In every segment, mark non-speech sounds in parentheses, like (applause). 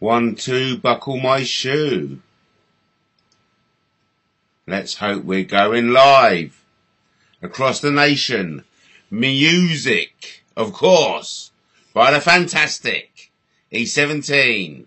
One, two, buckle my shoe. Let's hope we're going live across the nation. Music, of course, by the fantastic E17.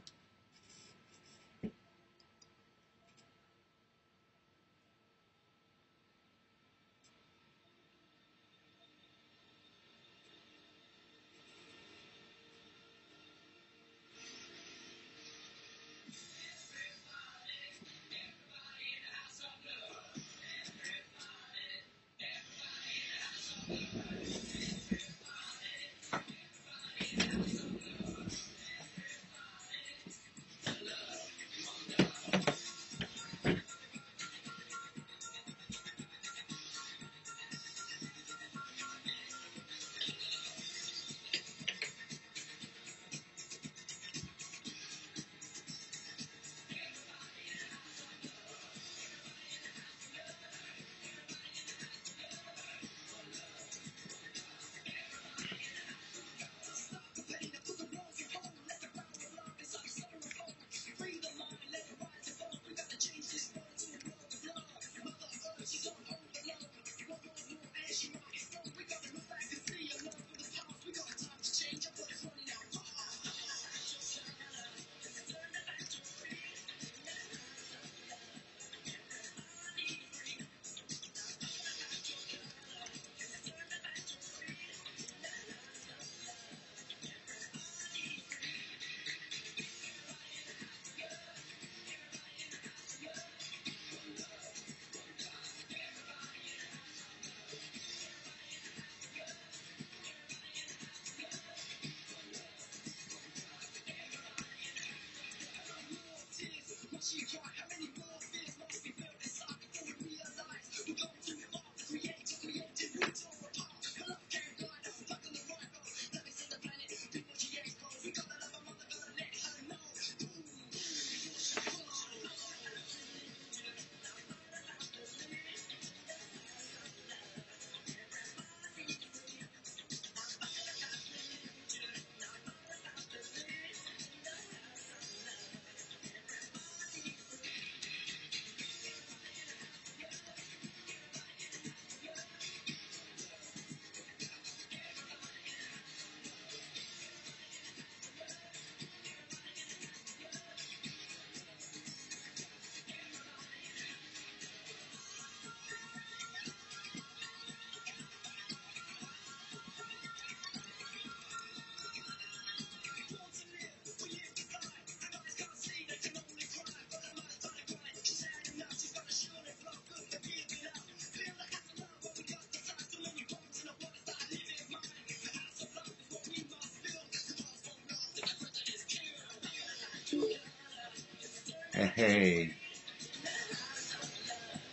Hey.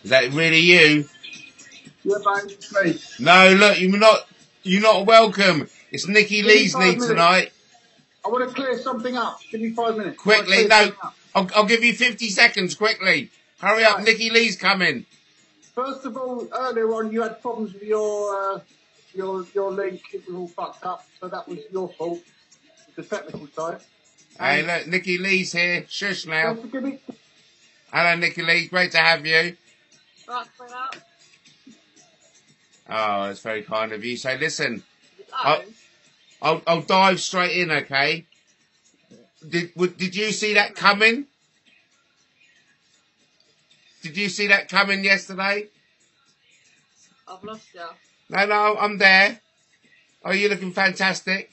Is that really you? Yeah, mate, it's me. No, look, you're not, you're not welcome. It's Nikki me Leesley tonight. I want to clear something up. Give me five minutes. Quickly, no. I'll, I'll give you 50 seconds, quickly. Hurry up, Right. Nikki Lee's coming. First of all, earlier on, you had problems with your uh, your your link. It was all fucked up, so that was your fault. The technical side. Hey, look, Nikki Lee's here. Shush now. don't forgive me. Hello, Nikki Lee. Great to have you. Right, bring up. Oh, that's very kind of you. So listen, Oh, I'll, I'll dive straight in, okay? Did, w- did you see that coming? Did you see that coming yesterday? I've lost you. No, no, I'm there. Oh, you're looking fantastic.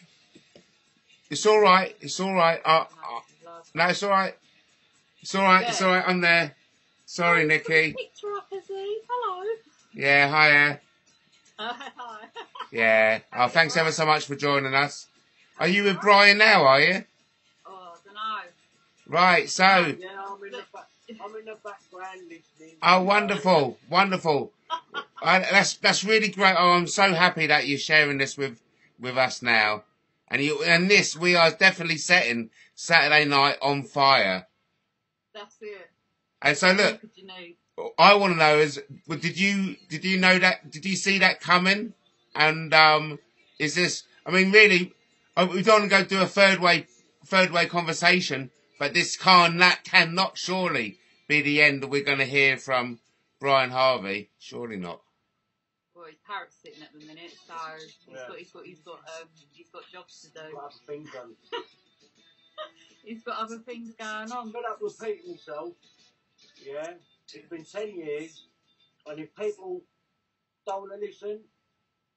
It's all right. It's all right. Uh, no, it's all right. It's all right. It's all right. I'm there. Sorry, Nikki. Picture up, Izzy. Hello. Yeah, hiya. Uh, hi. (laughs) Yeah. Oh, thanks ever so much for joining us. Are you with Brian now, are you? Oh, I don't know. Right, so, Yeah, I'm in the. I'm in the background listening. oh, wonderful, wonderful. I, that's that's really great. Oh, I'm so happy that you're sharing this with with us now. And you and this, we are definitely setting Saturday night on fire. That's it. And so look, you need? I want to know is, well, did you did you know that? Did you see that coming? And um, is this? I mean, really, we don't want to go do a third way third way conversation. But this can that cannot surely be the end that we're going to hear from Brian Harvey. Surely not. Well, his parrot's sitting at the minute, so he's Yeah. got he's got he's got um he's got jobs to do. (laughs) He's got other things going on. Fed up repeating myself. Yeah, it's been ten years, and if people don't listen,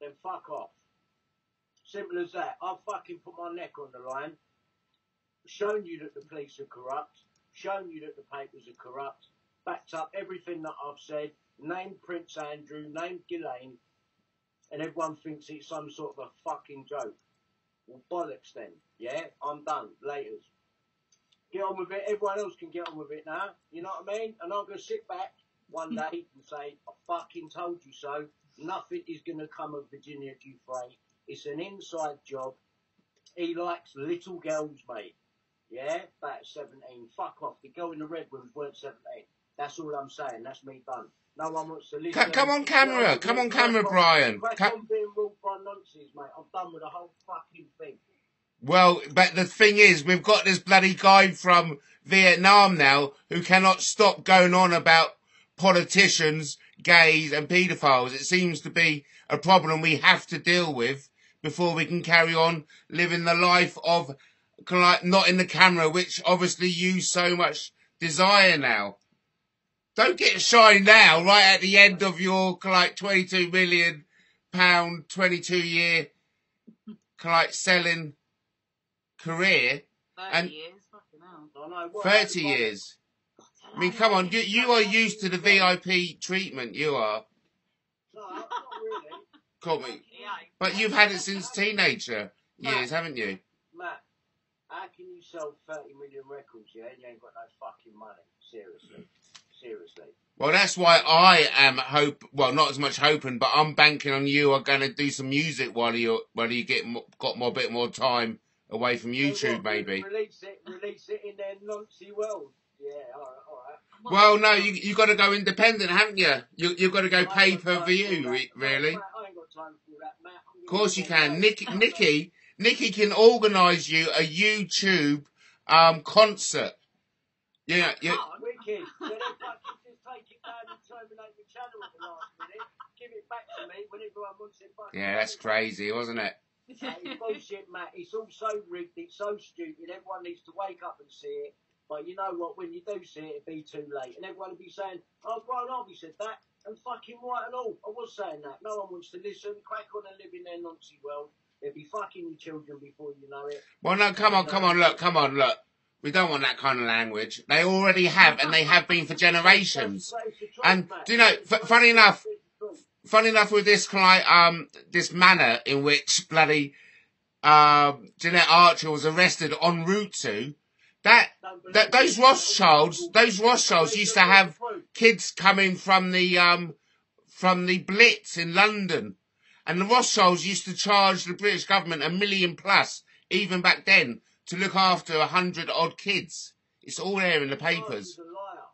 then fuck off. Simple as that. I've fucking put my neck on the line, shown you that the police are corrupt, shown you that the papers are corrupt, backed up everything that I've said, named Prince Andrew, named Ghislaine, and everyone thinks it's some sort of a fucking joke. Well, bollocks then. Yeah, I'm done. Laters get on with it. Everyone else can get on with it now. You know what I mean? And I'm going to sit back one hmm. day and say, I fucking told you so. Nothing is going to come of Virginia Giuffre. It's an inside job. He likes little girls, mate. Yeah? About 17. Fuck off. The girl in the red rooms weren't 17. That's all I'm saying. That's me done. No one wants to listen. Co- come on camera. Come on camera, Brian. Crack on being ruled by nonsense, mate. I'm done with the whole fucking thing. Well, but the thing is, we've got this bloody guy from Vietnam now who cannot stop going on about politicians, gays, and paedophiles. It seems to be a problem we have to deal with before we can carry on living the life of not in the camera, which obviously you so much desire now. Don't get shy now, right at the end of your like 22 million pound, 22 year like selling career, Thirty And- years, fucking hell. I know. What 30 years. I mean, come on, you, you are used to the VIP treatment, you are. No, not really. (laughs) Call me. Yeah. But you've had it since teenager years, haven't you? Matt, how can you sell 30 million records, yeah, and you ain't got no fucking money? Seriously. Seriously. Well, that's why I am hope. Well, not as much hoping, but I'm banking on you are going to do some music while you while you get got more bit more time away from So YouTube, what, maybe. Release it, release it in their noncy world. Yeah, alright, alright. Well, no, you you got to go independent, haven't you? You you've got to go pay got per time view, for re- that. really. I ain't got time for that, Matt. Of course you can. away. Nick, Nikki, Nikki can organise you a YouTube um concert. Yeah, yeah. Can't. Wicked. So they just take it down and terminate the channel at the last minute. Give it back to me when everyone wants it fucking Yeah, that's crazy, wasn't it? Is (laughs) bullshit, Matt. It's all so rigged. It's so stupid. Everyone needs to wake up and see it. But you know what? When you do see it, it'll be too late. And everyone will be saying, oh, Brian Harvey said that. And fucking right and all. I was saying that. No one wants to listen. Crack on and live in their noncy world. They'll be fucking your children before you know it. Well, no, come on, come on, look, come on, look. We don't want that kind of language. They already have, and they have been for generations. But it's the truth, And, do you know, f- funny enough, It's. Funny enough with this kind um, this manner in which bloody, um, Jeanette Archer was arrested en route to, that, that, those. Rothschilds, those Rothschilds used to have It's the truth. kids coming from the um from the Blitz in London, and the Rothschilds used to charge the British government a million plus, even back then, to look after a hundred odd kids. It's all there in the Oh, papers. he's a liar.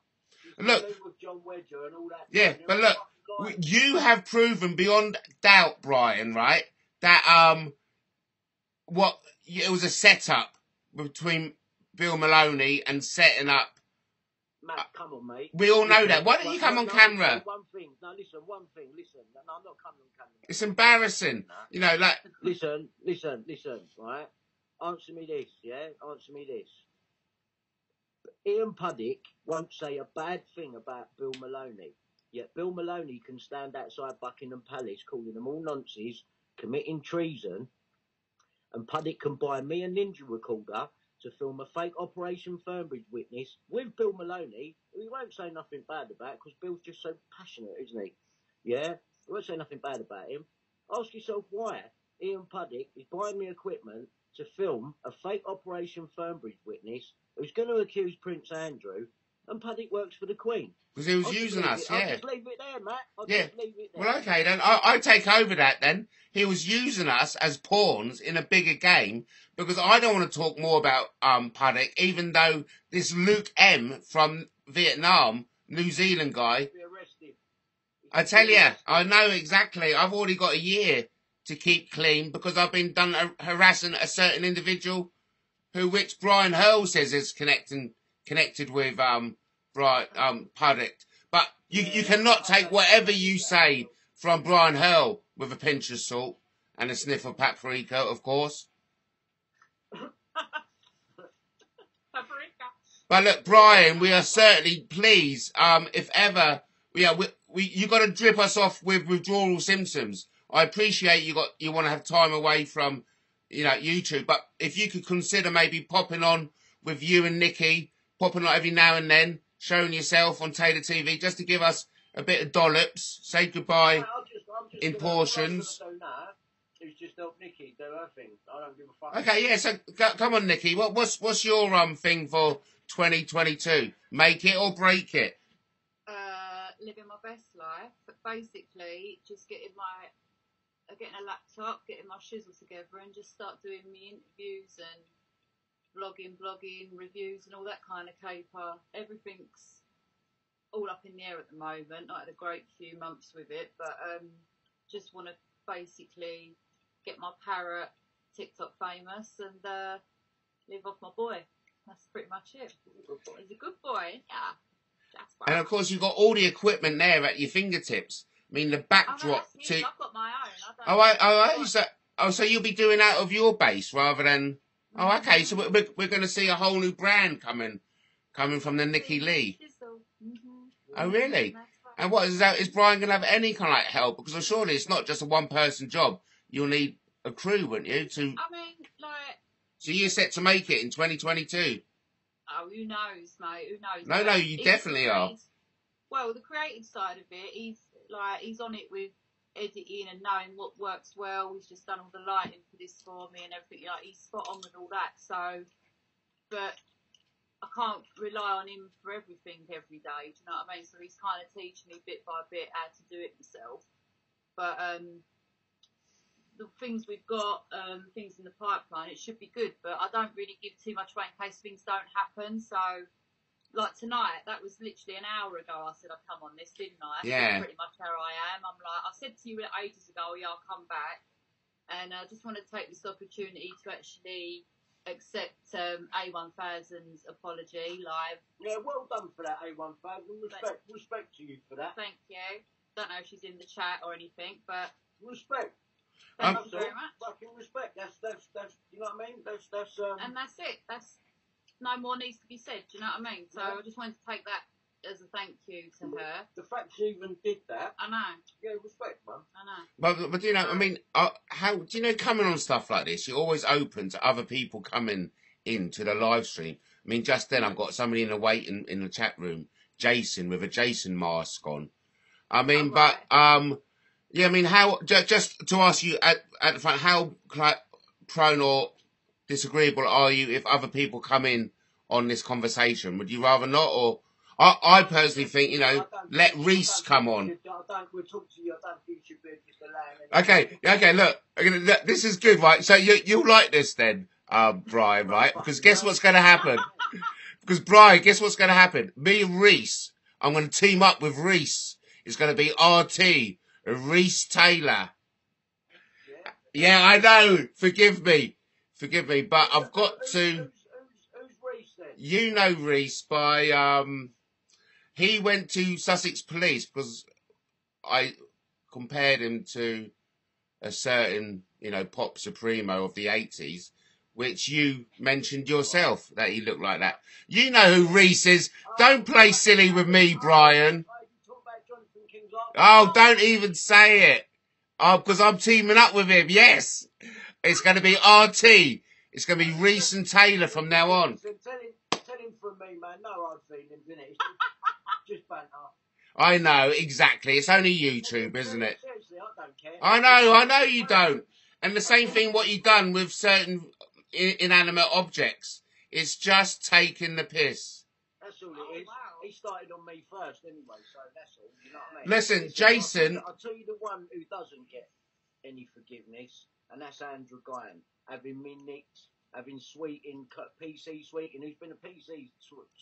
He's Look. to do with John Wedger and all that. Yeah, but look, fucking liars. W- You have proven beyond doubt, Brian, right, that um what it was a setup between Bill Maloney and setting up. Matt, come on, mate. We all know Listen, that. Why don't you come no, on no, camera? One thing. No, listen. One thing. Listen. No, I'm not coming on camera. It's embarrassing, you know, like Listen. Listen. Listen. Right. Answer me this. Yeah. Answer me this. Ian Puddick won't say a bad thing about Bill Maloney. Yet Bill Maloney can stand outside Buckingham Palace calling them all nonsense, committing treason, and Puddick can buy me a ninja recorder to film a fake Operation Fernbridge witness with Bill Maloney, who he won't say nothing bad about because Bill's just so passionate, isn't he? Yeah? He won't say nothing bad about him. Ask yourself why Ian Puddick is buying me equipment to film a fake Operation Fernbridge witness who's going to accuse Prince Andrew, and Puddick works for the Queen. because he was I'll using us, it- I'll yeah. just leave it there, Matt. I'll Yeah. just leave it there. Well, okay then. I, I take over that then. He was using us as pawns in a bigger game because I don't want to talk more about um Puddick, even though this Luke M from Vietnam, New Zealand guy. I tell you, I know exactly. I've already got a year to keep clean because I've been done uh, harassing a certain individual who which Brian Hurl says is connecting connected with um Brian um Puddick. But you you cannot take whatever you say from Brian Hurl with a pinch of salt and a sniff of paprika, of course. (laughs) Paprika. But look, Brian, we are certainly pleased. Um, if ever, yeah, we, we you got to drip us off with withdrawal symptoms. I appreciate you got you want to have time away from, you know, YouTube. But if you could consider maybe popping on with you and Nikki, popping on every now and then, showing yourself on Taylor TV, just to give us a bit of dollops. Say goodbye. I'll just, I'm just in portions. What I'm gonna do now is just help Nikki do her thing. I don't give a fuck. Okay, yeah. So come on, Nikki. What what's what's your um thing for 2022? Make it or break it. uh, living my best life, but basically just getting my uh, getting a laptop, getting my shizzle together, and just start doing me interviews and vlogging, blogging, reviews, and all that kind of caper. Everything's all up in the air at the moment. I had a great few months with it, but um, just want to basically get my parrot TikTok famous and uh, live off my boy. That's pretty much it. He's a good boy, yeah. That's And of course, you've got all the equipment there at your fingertips. I mean, the Oh, no, backdrop that's to. I've got my own. I don't Oh, I, oh, I, so, oh, so you'll be doing out of your base rather than. Oh, okay. So we're, we're, going to see a whole new brand coming, coming from the Nikki Lee. Mhm. Oh, really? And what is that? Is Brian going to have any kind of like help? Because surely it's not just a one-person job. You'll need a crew, wouldn't you? To I mean, like, so you're set to make it in 2022. oh, who knows, mate? Who knows? No, no, you definitely are. Well, the creative side of it, he's like he's on it with editing and knowing what works well. He's just done all the lighting for this for me and everything. Like he's spot on with all that. So, but I can't rely on him for everything every day. Do you know what I mean? So he's kind of teaching me bit by bit how to do it myself. But um, the things we've got, um, things in the pipeline, it should be good. But I don't really give too much away in case things don't happen. So, like tonight, that was literally an hour ago. I said I'd come on this, didn't I? That's Yeah. Pretty much how I am. I'm like, I said to you ages ago, yeah, I'll come back. And I just want to take this opportunity to actually accept um, A1000's apology live. Yeah, well done for that, A1000. Respect, respect to you for that. Thank you. Don't know if she's in the chat or anything, but Respect. thank Um, you very much. Fucking respect. That's that's that's. You know what I mean? That's that's. Um, And that's it. That's no more needs to be said. Do you know what I mean? So Yeah. I just wanted to take that as a thank you to her. the fact she even did that. I know, Yeah, respect, man. I know. But but you know, I mean, uh, how do you know coming on stuff like this? You're always open to other people coming into the live stream. I mean, just then I've got somebody in the waiting in the chat room, Jason with a Jason mask on. I mean, Oh, but um, yeah, I mean, how ju- just to ask you at at the front, how like, prone or disagreeable are you if other people come in on this conversation? Would you rather not, or I, I personally think you know let Reese come on. Okay, okay, look, this is good, right? So you you like this then, um, Brian, right? Because guess what's going to happen? Because Brian, guess what's going to happen? Me and Reese, I'm going to team up with Reese. It's going to be RT, Reese Taylor. Yeah, I know. Forgive me, forgive me, but I've got to. Who's, who's, who's Reese then? You know Reese by um, he went to Sussex Police because I compared him to a certain you know pop supremo of the eighties, which you mentioned yourself that he looked like that. You know who Reese is. Don't play silly with me, Brian. Oh, you talk about Jonathan King's Oh, don't even say it. Oh, because I'm teaming up with him. Yes, it's going to be RT. It's going to be Reese and Taylor from now on. Tell him, tell him from me, man. No hard feelings, innit? It's just, (laughs) just banter. I know exactly. It's only YouTube, isn't it? Seriously, I don't care. I know, I know you don't. And the same thing what you've done with certain inanimate objects. It's just taking the piss. That's all Oh, it is. wow. He started on me first anyway, so that's all. You know what I mean? Listen, Jason- I'll, I'll tell you the one who doesn't get any forgiveness, and that's Andrew Guyan. Having me nicked, having sweeting, cut PC sweeting, who's been a PC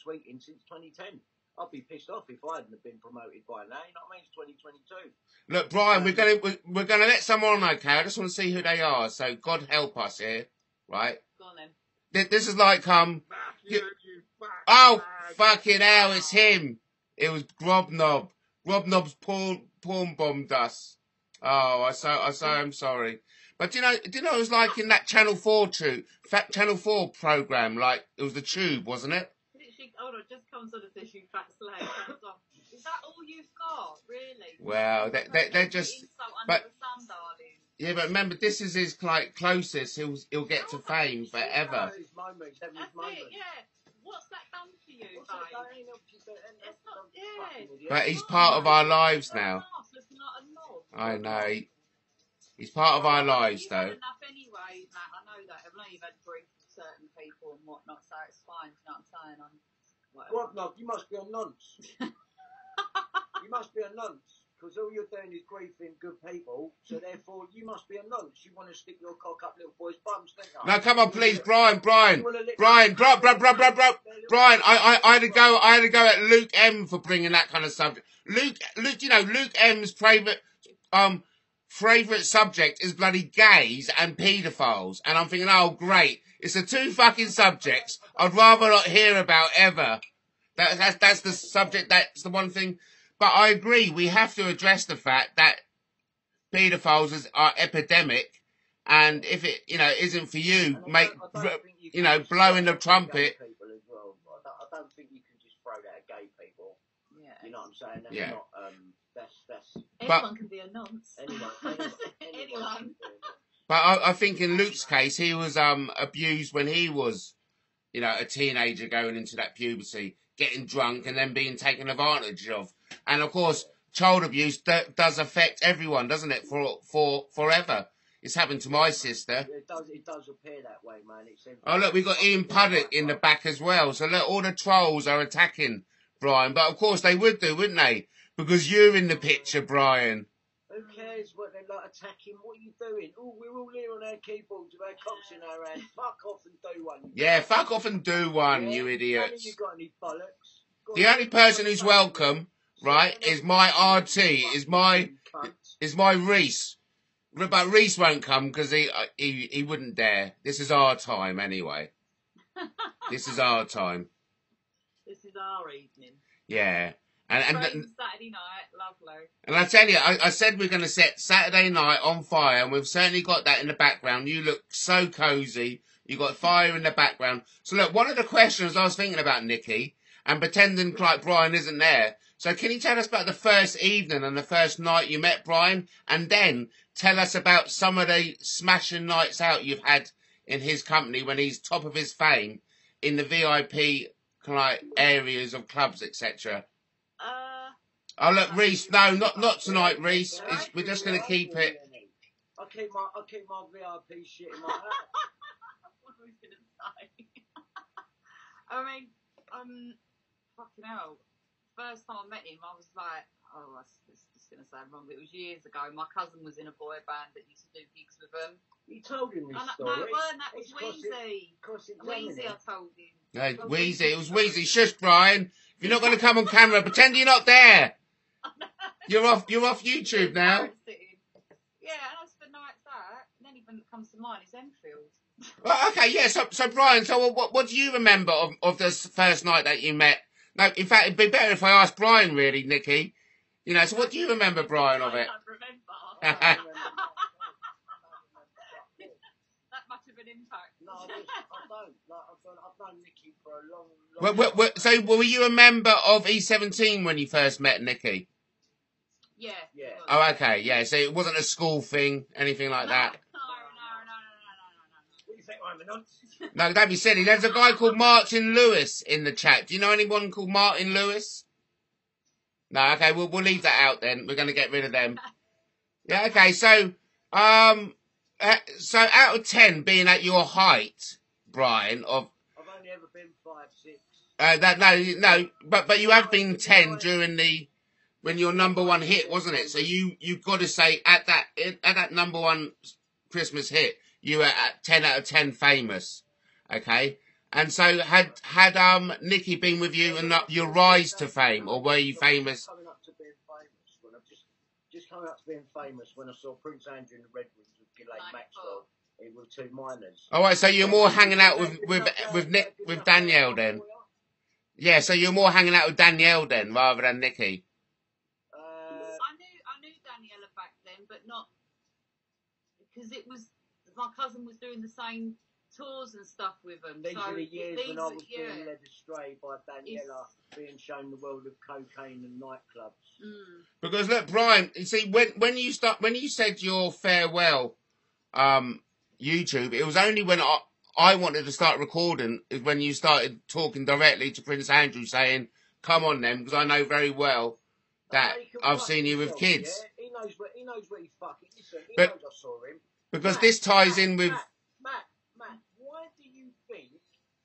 sweeting since 2010. I'd be pissed off if I hadn't have been promoted by now. You know what I mean? It's 2022. Look, Brian, we're gonna we're, we're gonna let someone on. Okay, I just want to see who they are. So God help us here, right? Go on then. Th- This is like um. Matthew, You- you fuck Oh bag. fucking hell! It's him. It was Grobnob. Grobnob's porn porn bombed us. Oh, I so I so I'm sorry. But do you know? Do you know it was like in that Channel Four tube, Fat Channel Four program? Like it was the Tube, wasn't it? Literally, hold on, just comes on and says you fat slag. Comes on. Is that all you've got, really? Well, they- they- they're just. But, sun. Yeah, but remember, this is his like closest. He'll he'll get to fame forever. His moment, he's having his That's it, yeah. What's that done for you, What's that babe? going on? She's got- and- It's not- yeah. But he's part of our lives now. an arse looking like a knob. I know. He- He's part of our lives, though. enough anyway, Matt. I know that. I know you've had grief from certain people and whatnot, so it's fine. Do you know what I'm saying? I'm whatever. Grobnog, you must be a nonce. (laughs) you must be a nonce. Because all you're doing is griefing good people, so therefore you must be a nonce. You want to stick your cock up little boys' bums, don't you? No, come on, please, Brian, Brian, You wanna lick- Brian, bro, bro, bro, bro, bro. Brian, I, I, I had to go, I had to go at Luke M for bringing that kind of subject. Luke, Luke, you know, Luke M's favourite, um, favourite subject is bloody gays and paedophiles, and I'm thinking, oh great, it's the two fucking subjects I'd rather not hear about ever. That, that's that's the subject. That's the one thing. But I agree, we have to address the fact that paedophiles is, are epidemic, and if it, you know, isn't for you, And I make. don't- don't think you can know, blowing the throw that at trumpet. People as well. I don't, I don't think you can just throw that at gay people. Yeah. You know what I'm saying? That's Yeah. not. Um, that's that's Anyone can be a nonce. anyone. Anyone. anyone, (laughs) Anyone. can do it. But I, I think in Luke's case, he was um abused when he was, you know, a teenager going into that puberty, getting drunk and then being taken advantage of. And of course, child abuse do, does affect everyone, doesn't it? For for forever. It's happened to my sister. It does. It does appear that way, man. It seems. Oh look, we've got Ian Puddick in the back as well. So look, all the trolls are attacking Brian, but of course they would do, wouldn't they? Because you're in the picture, Brian. Who cares what they're like attacking? What are you doing? Oh, we're all here on our keyboards with our cocks in our hands. Fuck off and do one. Yeah, fuck off and do one, Yeah? you idiots. you got any bollocks. Got The only person who's welcome, right, is my RT, is my is my Reese. But Reese won't come because he, uh, he he wouldn't dare. This is our time anyway. (laughs) This is our time. This is our evening. Yeah. And and Saturday night, lovely. and I tell you, I, I said we're going to set Saturday night on fire, and we've certainly got that in the background. You look so cosy. You've got fire in the background. So look, one of the questions I was thinking about Nikki, and pretending like Brian isn't there. So can you tell us about the first evening and the first night you met Brian, and then tell us about some of the smashing nights out you've had in his company when he's top of his fame in the VIP like areas of clubs, etc. Uh, Oh look, Reese. No, not not tonight, Reese. We're just going to keep it. I keep my I keep my VIP shit in my hat. (laughs) what was I gonna say? (laughs) I mean, um, fucking hell. First time I met him, I was like, oh, I was just, just gonna say it wrong, but it was years ago. My cousin was in a boy band that used to do gigs with him. You told him this And, story. no, it weren't. That was It's 'cause it- Wheezy. 'cause I told him. No, Wheezy. It was Wheezy. Shush, Brian. If you're not going to come on camera, pretend you're not there. You're off. You're off YouTube (laughs) now. Embarrassing. Yeah, and as for nights out, the only thing that comes to mind is Enfield. (laughs) Well, okay, yeah. So, so Brian. So, what, what do you remember of of this first night that you met? No, in fact, it'd be better if I asked Brian. Really, Nikki. You know. So, what do you remember, Brian, of it? (laughs) I don't remember that. I don't remember that. that much of an impact. No, I, just, I don't. Like, I've, known, I've known Nicky for a long, long Well, well, well, so, were you a member of E17 when you first met Nikki? Yeah. Yeah. Oh, okay, yeah. So it wasn't a school thing, anything like that. No, no, no, no, no, no. What do you think I'm a nonce? No, don't be silly. There's a guy called Martin Lewis in the chat. Do you know anyone called Martin Lewis? No, okay, we'll we'll leave that out then. We're going to get rid of them. (laughs) Yeah, okay. So, um, uh, so out of ten, being at your height, Brian, of I've only ever been five, six. uh, that no, no, but but you have been ten during the when your number one hit, wasn't it? So you you got to say at that at that number one Christmas hit, you were at ten out of ten famous, okay? And so had had um Nikki been with you and up your rise to fame, or were you famous? Coming up to being famous when I just just coming up to being famous when I saw Prince Andrew in the Red Wings with Ghislaine Maxwell. It was with two minors. All right, so you're more hanging out with with with Nick with Danielle then. Yeah, so you're more hanging out with Danielle then rather than Nikki. Uh, I knew I knew Daniela back then, but not because it was my cousin was doing the same tours and stuff with them. these so are the years when I are- was yeah. being led astray by Daniela, being shown the world of cocaine and nightclubs. Mm. Because look, Brian, you see, when when you start when you said your farewell, um, YouTube, it was only when I I wanted to start recording is when you started talking directly to Prince Andrew, saying, "Come on, then," because I know very well that Oh, I've seen you with kids. Yeah? He knows where he knows where he's fucking. Listen, he But- knows I saw him. Because Matt, this ties Matt, in with Matt, Matt, Matt, why do you think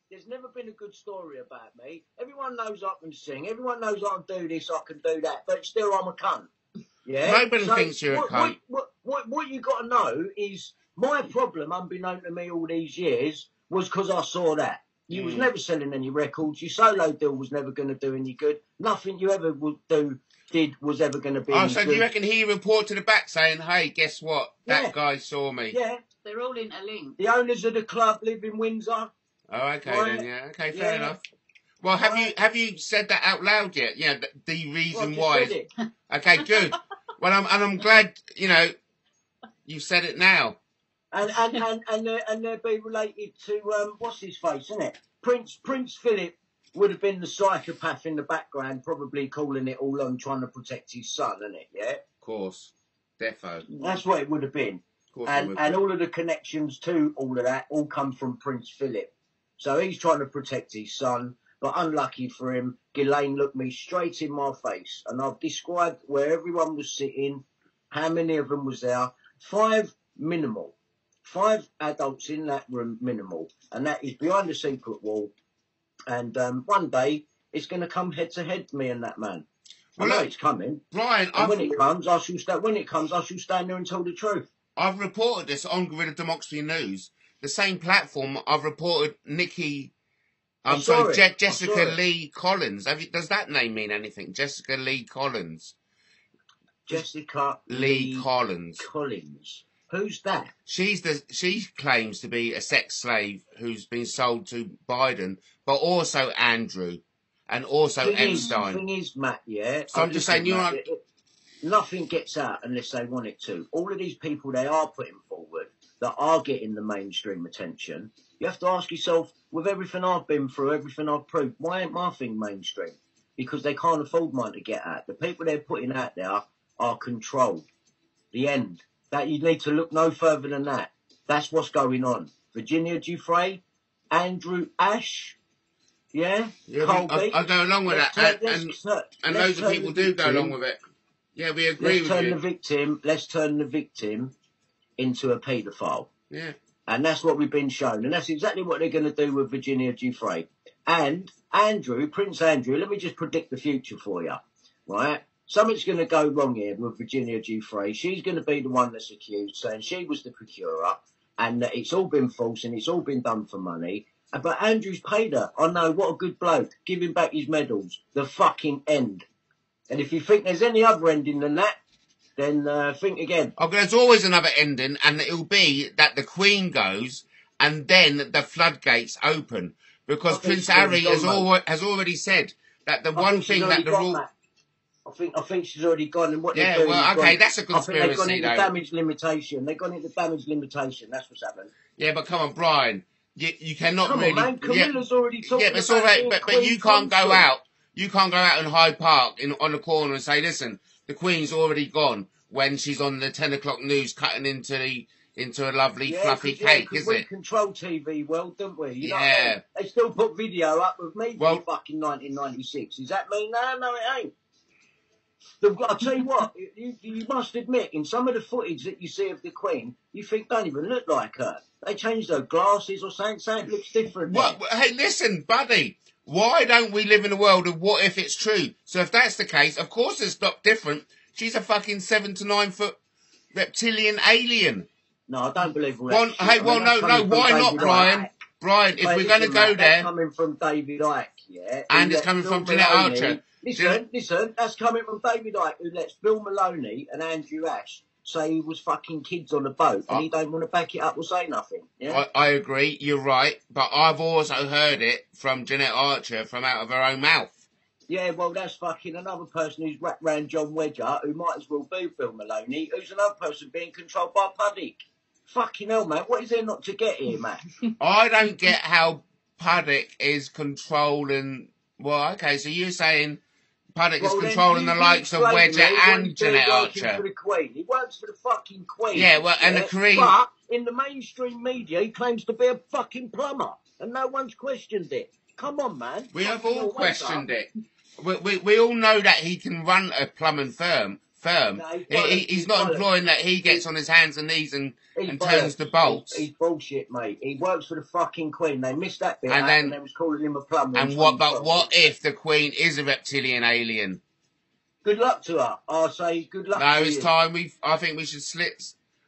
there's never been a good story about me? Everyone knows I can sing. Everyone knows I can do this, I can do that, but still I'm a cunt. (laughs) Yeah. Nobody thinks you're a what, cunt. What, what, what, what you got to know is my problem, unbeknown to me all these years, was because I saw that. You was Mm. never selling any records. Your solo deal was never going to do any good. Nothing you ever would do did was ever going to be Oh, any so do you reckon he reported the back saying, "Hey, guess what? That Yeah. guy saw me." yeah. They're all interlinked. The owners of the club live in Windsor. Oh, okay Right. then. Yeah. Okay, fair Yeah. enough. Well, have you have you said that out loud yet? Yeah, the, the reason just why. said it. Okay, good. (laughs) well, I'm and I'm glad you know you've said it now. And and (laughs) and and, they're, and they'll be related to um, what's his face, isn't it? Prince Prince Philip would have been the psychopath in the background, probably calling it all on, trying to protect his son, isn't it? Yeah, Of course, defo. That's what it would have been. And and all of the connections to all of that all come from Prince Philip. So he's trying to protect his son, but unlucky for him, Ghislaine looked me straight in my face, and I've described where everyone was sitting, how many of them was there, five minimal, five adults in that room minimal, and that is behind a secret wall. And um, one day it's going to come head to head, me and that man. I Well, know look, it's coming, Brian, and when it comes, I shall sta- when it comes, I shall stand there and tell the truth. I've reported this on Guerrilla Democracy News, the same platform I've reported Nikki. I I'm sorry. Je- Jessica. Lee Collins. Have you, does that name mean anything? Jessica Lee Collins. Jessica Lee Lee Collins. Collins. Who's that? She's the she claims to be a sex slave who's been sold to Biden, but also Andrew, and also thing is, Epstein. thing is, Matt, yeah. So I'm uh, just saying, you're Matt, not- it- it- Nothing gets out unless they want it to. All of these people they are putting forward that are getting the mainstream attention, you have to ask yourself, with everything I've been through, everything I've proved, why ain't my thing mainstream? Because they can't afford mine to get out. The people they're putting out there are controlled. The end. That you need to look no further than that. That's what's going on. Virginia Giuffre, Andrew Ash, yeah, Yeah, Colby. I, I go along with Let's that, turn- and, and, turn- and loads of people do go along with it. Yeah, we agree Let's turn you. the victim. Let's turn the victim into a paedophile, Yeah, and that's what we've been shown, and that's exactly what they're going to do with Virginia Giuffre and Andrew, Prince Andrew. Let me just predict the future for you, right? Something's going to go wrong here with Virginia Giuffre. She's going to be the one that's accused, saying she was the procurer, and that it's all been false and it's all been done for money. Uh, But Andrew's paid her. I know, what a good bloke. Give him back his medals. The fucking end. And if you think there's any other ending than that, then uh, think again. but there's always another ending, and it'll be that the Queen goes, and then the floodgates open because Prince Harry has, al- has already said that the I one thing that the rule. I think I think she's already gone, and what Yeah, they're doing well, okay, gone, that's a I think they've gone into though. damage limitation. They've gone into damage limitation. That's what's happened. Yeah, but come on, Brian, you you cannot Come really. on, man. yeah, Camilla's already talking yeah, but it's all right. But but you can't go out. You can't go out in Hyde Park in on the corner and say, "Listen, the Queen's already gone." When she's on the ten o'clock news, cutting into the into a lovely Yeah, cake, yeah, is we it? control TV well, don't we? You know I Yeah. mean? They still put video up of me Well- from fucking 1996. Does that mean no? No, it ain't. The, I'll tell you what, you, you must admit, in some of the footage that you see of the Queen, you think don't even look like her. They changed her glasses or something, something looks different. What? Hey, listen, buddy. Why don't we live in a world of what if it's true? So if that's the case, of course it's not different. She's a fucking seven to nine foot reptilian alien. No, I don't believe all. Well, hey, I mean, well, that's no, no, why not, Brian? Brian, if But we're going to go there, coming from David Icke, yeah. And it's coming from Jeanette Maloney- Archer. Listen, listen, that's coming from David Icke, who lets Bill Maloney and Andrew Ash say he was fucking kids on a boat, and I- he don't want to back it up or say nothing. Yeah. I, I agree, you're right, but I've also heard it from Jeanette Archer from out of her own mouth. Yeah, well, that's fucking another person who's wrapped round John Wedger, who might as well be Bill Maloney, who's another person being controlled by Puddick. Fucking hell, man. What is there not to get here, man? (laughs) I don't get how Puddick is controlling. Well, okay, so you're saying Puddick Well, is controlling the likes of Wedger and Jeanette Archer. For the Queen. He works for the fucking Queen. Yeah, well, and the Queen- But in the mainstream media, he claims to be a fucking plumber, and no one's questioned it. Come on, man. We have all questioned it. We, we, we all know that he can run a plumbing firm. Firm. No, he's He- he- he's he's not bollocks. implying that he gets on his hands and knees and, and turns the bolts. He's, he's bullshit, mate. He works for the fucking Queen. They missed that bit And then- and they was calling him a plumber. And what? But what if the Queen is a reptilian alien? Good luck to her. I say good luck. No, to it's you. time we. I think we should slit.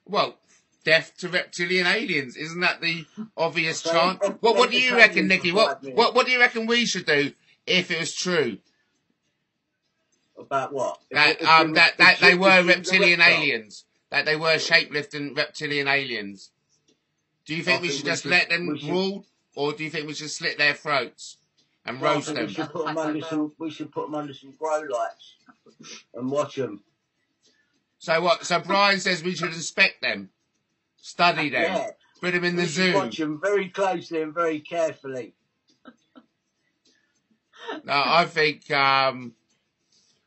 Well, death to reptilian aliens. Isn't that the obvious chant? What What do you reckon, Nicky? What. What What do you reckon we should do if it was true About what? That it- if um that that they were it was a reptilian reptile? aliens? That they were shapelifting reptilian aliens? Do you think I we think should we just should- let them rule, or do you think we should slit their throats and Well, roast them? We should put them under some. We should put them under some grow lights and watch them. So what? So Brian says we should inspect them, study them, Yeah, put them in the we should zoo. watch them very closely and very carefully. No, I think um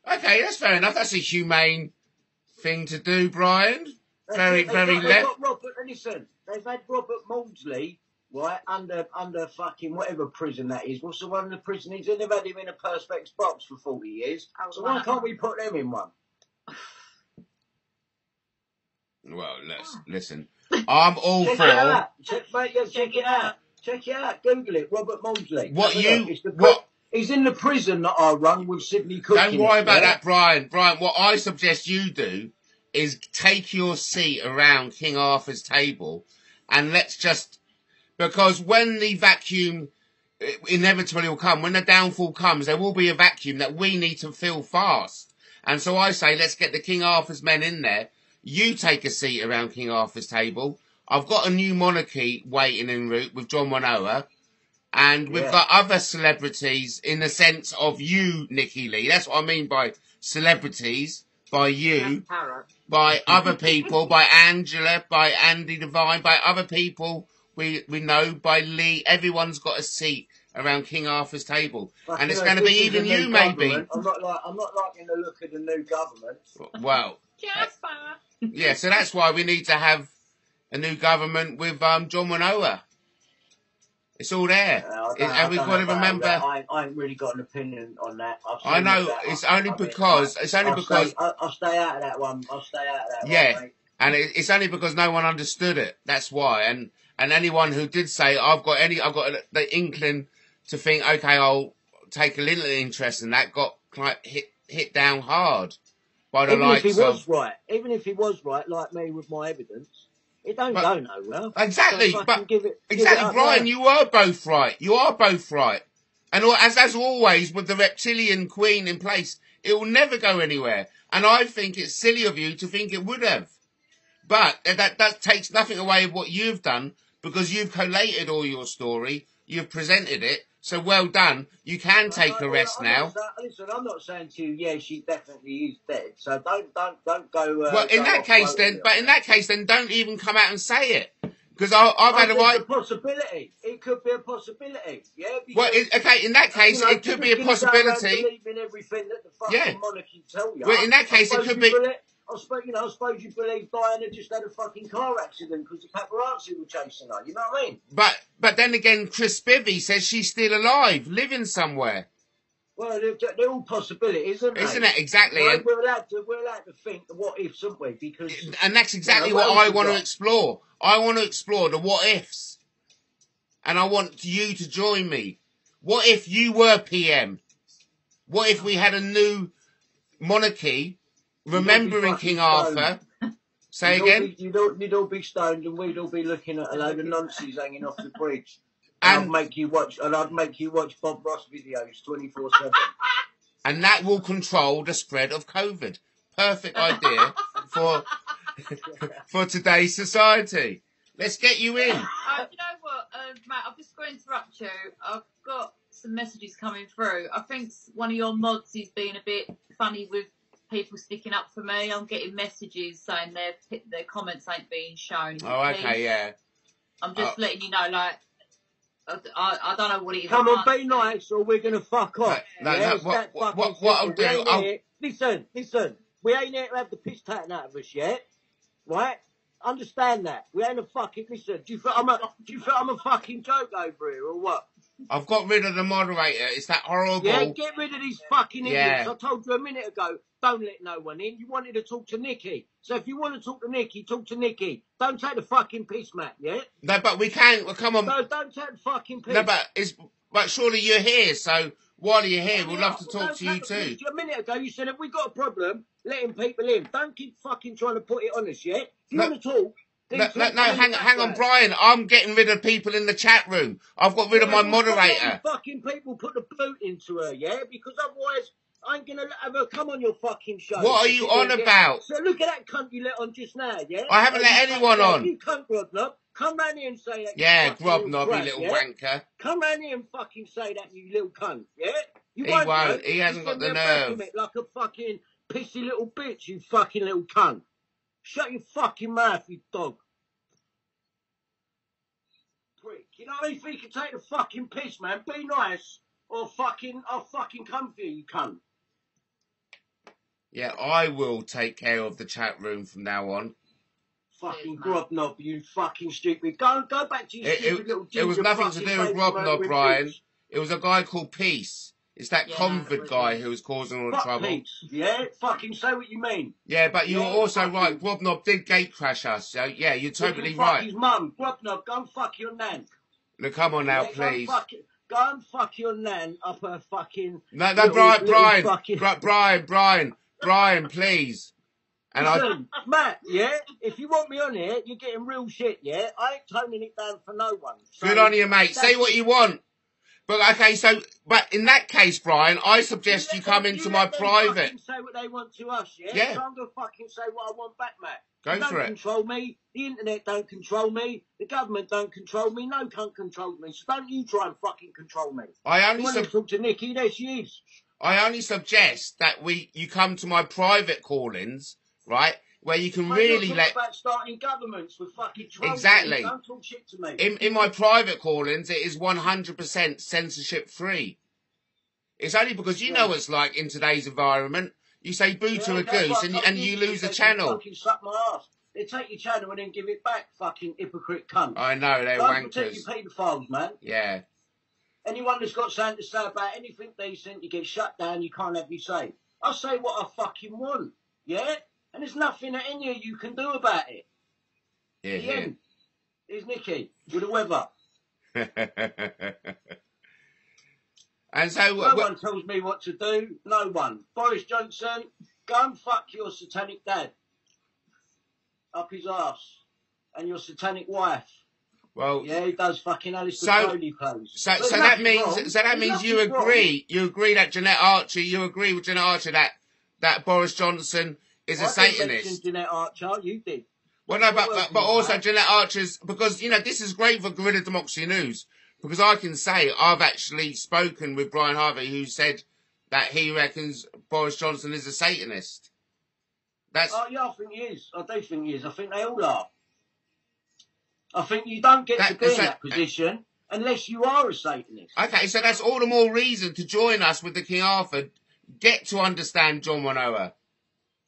okay, that's fair enough. That's a humane thing to do, Brian. That's Very, it. They've very got, they've left. got Robert. Listen, they've had Robert Maudsley right under under fucking whatever prison that is. What's the one in the prison he's in? They've had him in a perspex box for forty years. So why can't we put them in one? Well, let's ah. listen. I'm all Check it for out. Check, mate, yeah, check it out. Check it out. Google it. Robert Maudsley. what Have you. It's the what. He's in the prison that I run with Sidney Cooke. Don't worry it, about yeah? that, Brian. Brian, what I suggest you do is take your seat around King Arthur's table, and let's just because when the vacuum uh, inevitably will come, when the downfall comes, there will be a vacuum that we need to fill fast. And so I say, let's get the King Arthur's men in there. You take a seat around King Arthur's table. I've got a new monarchy waiting en route with John Wanoa. And we've Yeah. got other celebrities in the sense of you, Nikki Lee. That's what I mean by celebrities, by you, by other people, by Angela, by Andy Devine, by other people we, we know, by Lee. Everyone's got a seat around King Arthur's table. Fucking And it's hell, going to be even new you, maybe. I'm not like I'm not liking the look of the new government. Well, Jasper. yeah, so that's why we need to have a new government with um, John Wanoa. It's all there. Uh, It- and we've got to remember. I, I ain't really got an opinion on that. I've I know that. it's I- only I mean, because it's only I'll because stay, I'll, I'll stay out of that one. I'll stay out of that Yeah. one. And it, it's only because no one understood it. That's why. And and anyone who did say I've got any, I've got the inkling to think, okay, I'll take a little interest in that. Got like hit hit down hard by the Even if he was of right, even if he was right, like me with my evidence, it don't But- go nowhere. exactly. So but give it, give exactly, Brian, there. you are both right. You are both right. And as as always with the reptilian queen in place, it will never go anywhere. And I think it's silly of you to think it would have. But that that takes nothing away of what you've done because you've collated all your story, you've presented it. So well done. You can take a rest I'm now. not listen, I'm not saying to you, yeah, she definitely is dead. So don't, don't, don't go. Uh, Well, in go that case, then, but in that. case, then don't even come out and say it because I've had a right. a possibility. It could be a possibility. Yeah. Well, it, okay, in that case, You know, it could be a people go around possibility. everything that the fucking Yeah. monarchy tell you. Well, in that case, it could be- Believe, I suppose you know. I suppose you believe Diana just had a fucking car accident because the paparazzi were chasing her. You know what I mean? But but then again, Chris Bivy says she's still alive, living somewhere, Well, they're, they're all possibilities, isn't they? isn't it? Exactly, You know, we're allowed to. We're allowed to think the what ifs, aren't we? Because and that's exactly Yeah, what what I want to explore. I want to explore the what ifs, and I want you to join me. What if you were PM? What if we had a new monarchy, (laughs) remembering fucking King stoned. Arthur? (laughs) Say you'd all again. be- you'd all, you'd all be stoned, and we'd all be looking at a load of nonsense hanging off the bridge. And, And I'd make you watch, and I'd make you watch Bob Ross videos twenty four seven. (laughs) and that will control the spread of COVID. Perfect idea for for today's society. Let's get you in. Uh, you know what, uh, Matt? I've just going to interrupt you. I've got some messages coming through. I think one of your mods is being a bit funny with people sticking up for me. I'm getting messages saying their their comments ain't being shown. Oh, okay, yeah. I'm just Oh. letting you know, like, I, I, I don't know what it is. Come on, be nice or we're going to fuck off. No, no, yeah, no, what- what- what- what I'll do, I'll- here- Listen, listen. We ain't here to have the piss taken out of us yet. Right? Understand that. We ain't a fucking... Listen, do you think I'm a, do you think I'm a fucking joke over here or what? I've got rid of the moderator. It's that horrible. Yeah, get rid of these fucking idiots. Yeah. I told you a minute ago, don't let no one in. You wanted to talk to Nikki. So if you want to talk to Nikki, talk to Nikki. Don't take the fucking piss, Matt, yeah? No, but we can't. Well, come on. No, don't take the fucking piss. No, but it's. But surely you're here, so while you're here, we'd love to talk to you too. A minute ago, you said, if we got a problem letting people in? Don't keep fucking trying to put it on us, yeah? If you No. want to talk, No, no, no hang, hang on. Brian. I'm getting rid of people in the chat room. I've got rid of my Yeah, well, stop letting moderator. Fucking people put the boot into her, yeah? Because otherwise, I ain't gonna have her come on your fucking show. What are you on about? So look at that cunt you let on just now, yeah? I haven't let anyone cunt, on. You cunt, Grobnob. Come round here and say that. Yeah, fucking grob little you little yeah? wanker. Come round here and fucking say that, you little cunt, yeah? You He won't. won't. He hasn't got the gonna be back nerve. Like a fucking pissy little bitch, you fucking little cunt. Shut your fucking mouth, you dog. Prick. You know what I mean? If you can take the fucking piss, man, be nice, or fucking, I'll fucking come for you, you cunt. Yeah, I will take care of the chat room from now on. Fucking Cheers, mate. grobnob, you fucking stupid. Go, go back to your It- stupid it- little it was ginger nothing to fucking do with face grobnob, murdering Brian. bitch. It was a guy called Peace. It's that Yeah, convert no, guy really. who was causing all the Fuck trouble. Pete's, yeah? Fucking say what you mean. Yeah, but you were Yeah, also fucking- right. Grobnob did gate crash us. So yeah, you're You totally can fuck right. his mum. Grobnob, go and fuck your nan. Now come on now, Yeah, Go and, please. fuck, go and fuck your nan up her fucking... No, no, little- Brian, little Brian, fucking- Bri- Brian, Brian, Brian, please. And I, Matt, yeah? If you want me on here, you're getting real shit, yeah? I ain't toning it down for no one. So good on you, mate. Say what you want. But okay, so, but in that case, Brian, I suggest let you come them- into you my private. fucking say what they want to us, yeah? Yeah. So I'm gonna fucking say what I want back, Matt. Go you don't it. control me. The internet don't control me. The government don't control me. No cunt controls me. So don't you try and fucking control me. I You only, want to talk to Nikki? There she is. I only suggest that we, you come to my private call-ins, right, where you can Mate, really let. about starting governments with fucking trolls. Exactly. Don't talk shit to me. In, in my private call-ins, it is 100% censorship-free. It's only because you know what it's like in today's environment. You say boo to a goose and, and you lose a channel. Fucking suck my ass. They take your channel and then give it back, fucking hypocrite cunt. I know, they're Don't protect wankers. your paedophiles, man. Yeah. Anyone that's got something to say about anything decent, you get shut down, you can't have your say. I say what I fucking want, yeah? And there's nothing that any of you can do about it. Yeah, The end. Here's Nicky with the weather. (laughs) and so, No one tells me what to do. No one. Boris Johnson, go and fuck your satanic dad. Up his ass. And your satanic wife. Well, Yeah, he does fucking Aleister So- Crowley plays. so, so that means, wrong. so that means you nothing wrong. agree, you agree that Jeanette Archer, you agree with Jeanette Archer that, that Boris Johnson is a I Satanist. Jeanette Archer, you did. Well, no, but, but, but also right. Jeanette Archer's, because, you know, this is great for Guerrilla Democracy News, because I can say I've actually spoken with Brian Harvey, who said that he reckons Boris Johnson is a Satanist. That's, Oh, yeah, I think he is. I do think he is. I think they all are. I think you don't get That- to be in that that- position unless you are a Satanist. okay, so that's all the more reason to join us with the King Arthur. Get to understand John Wanoa.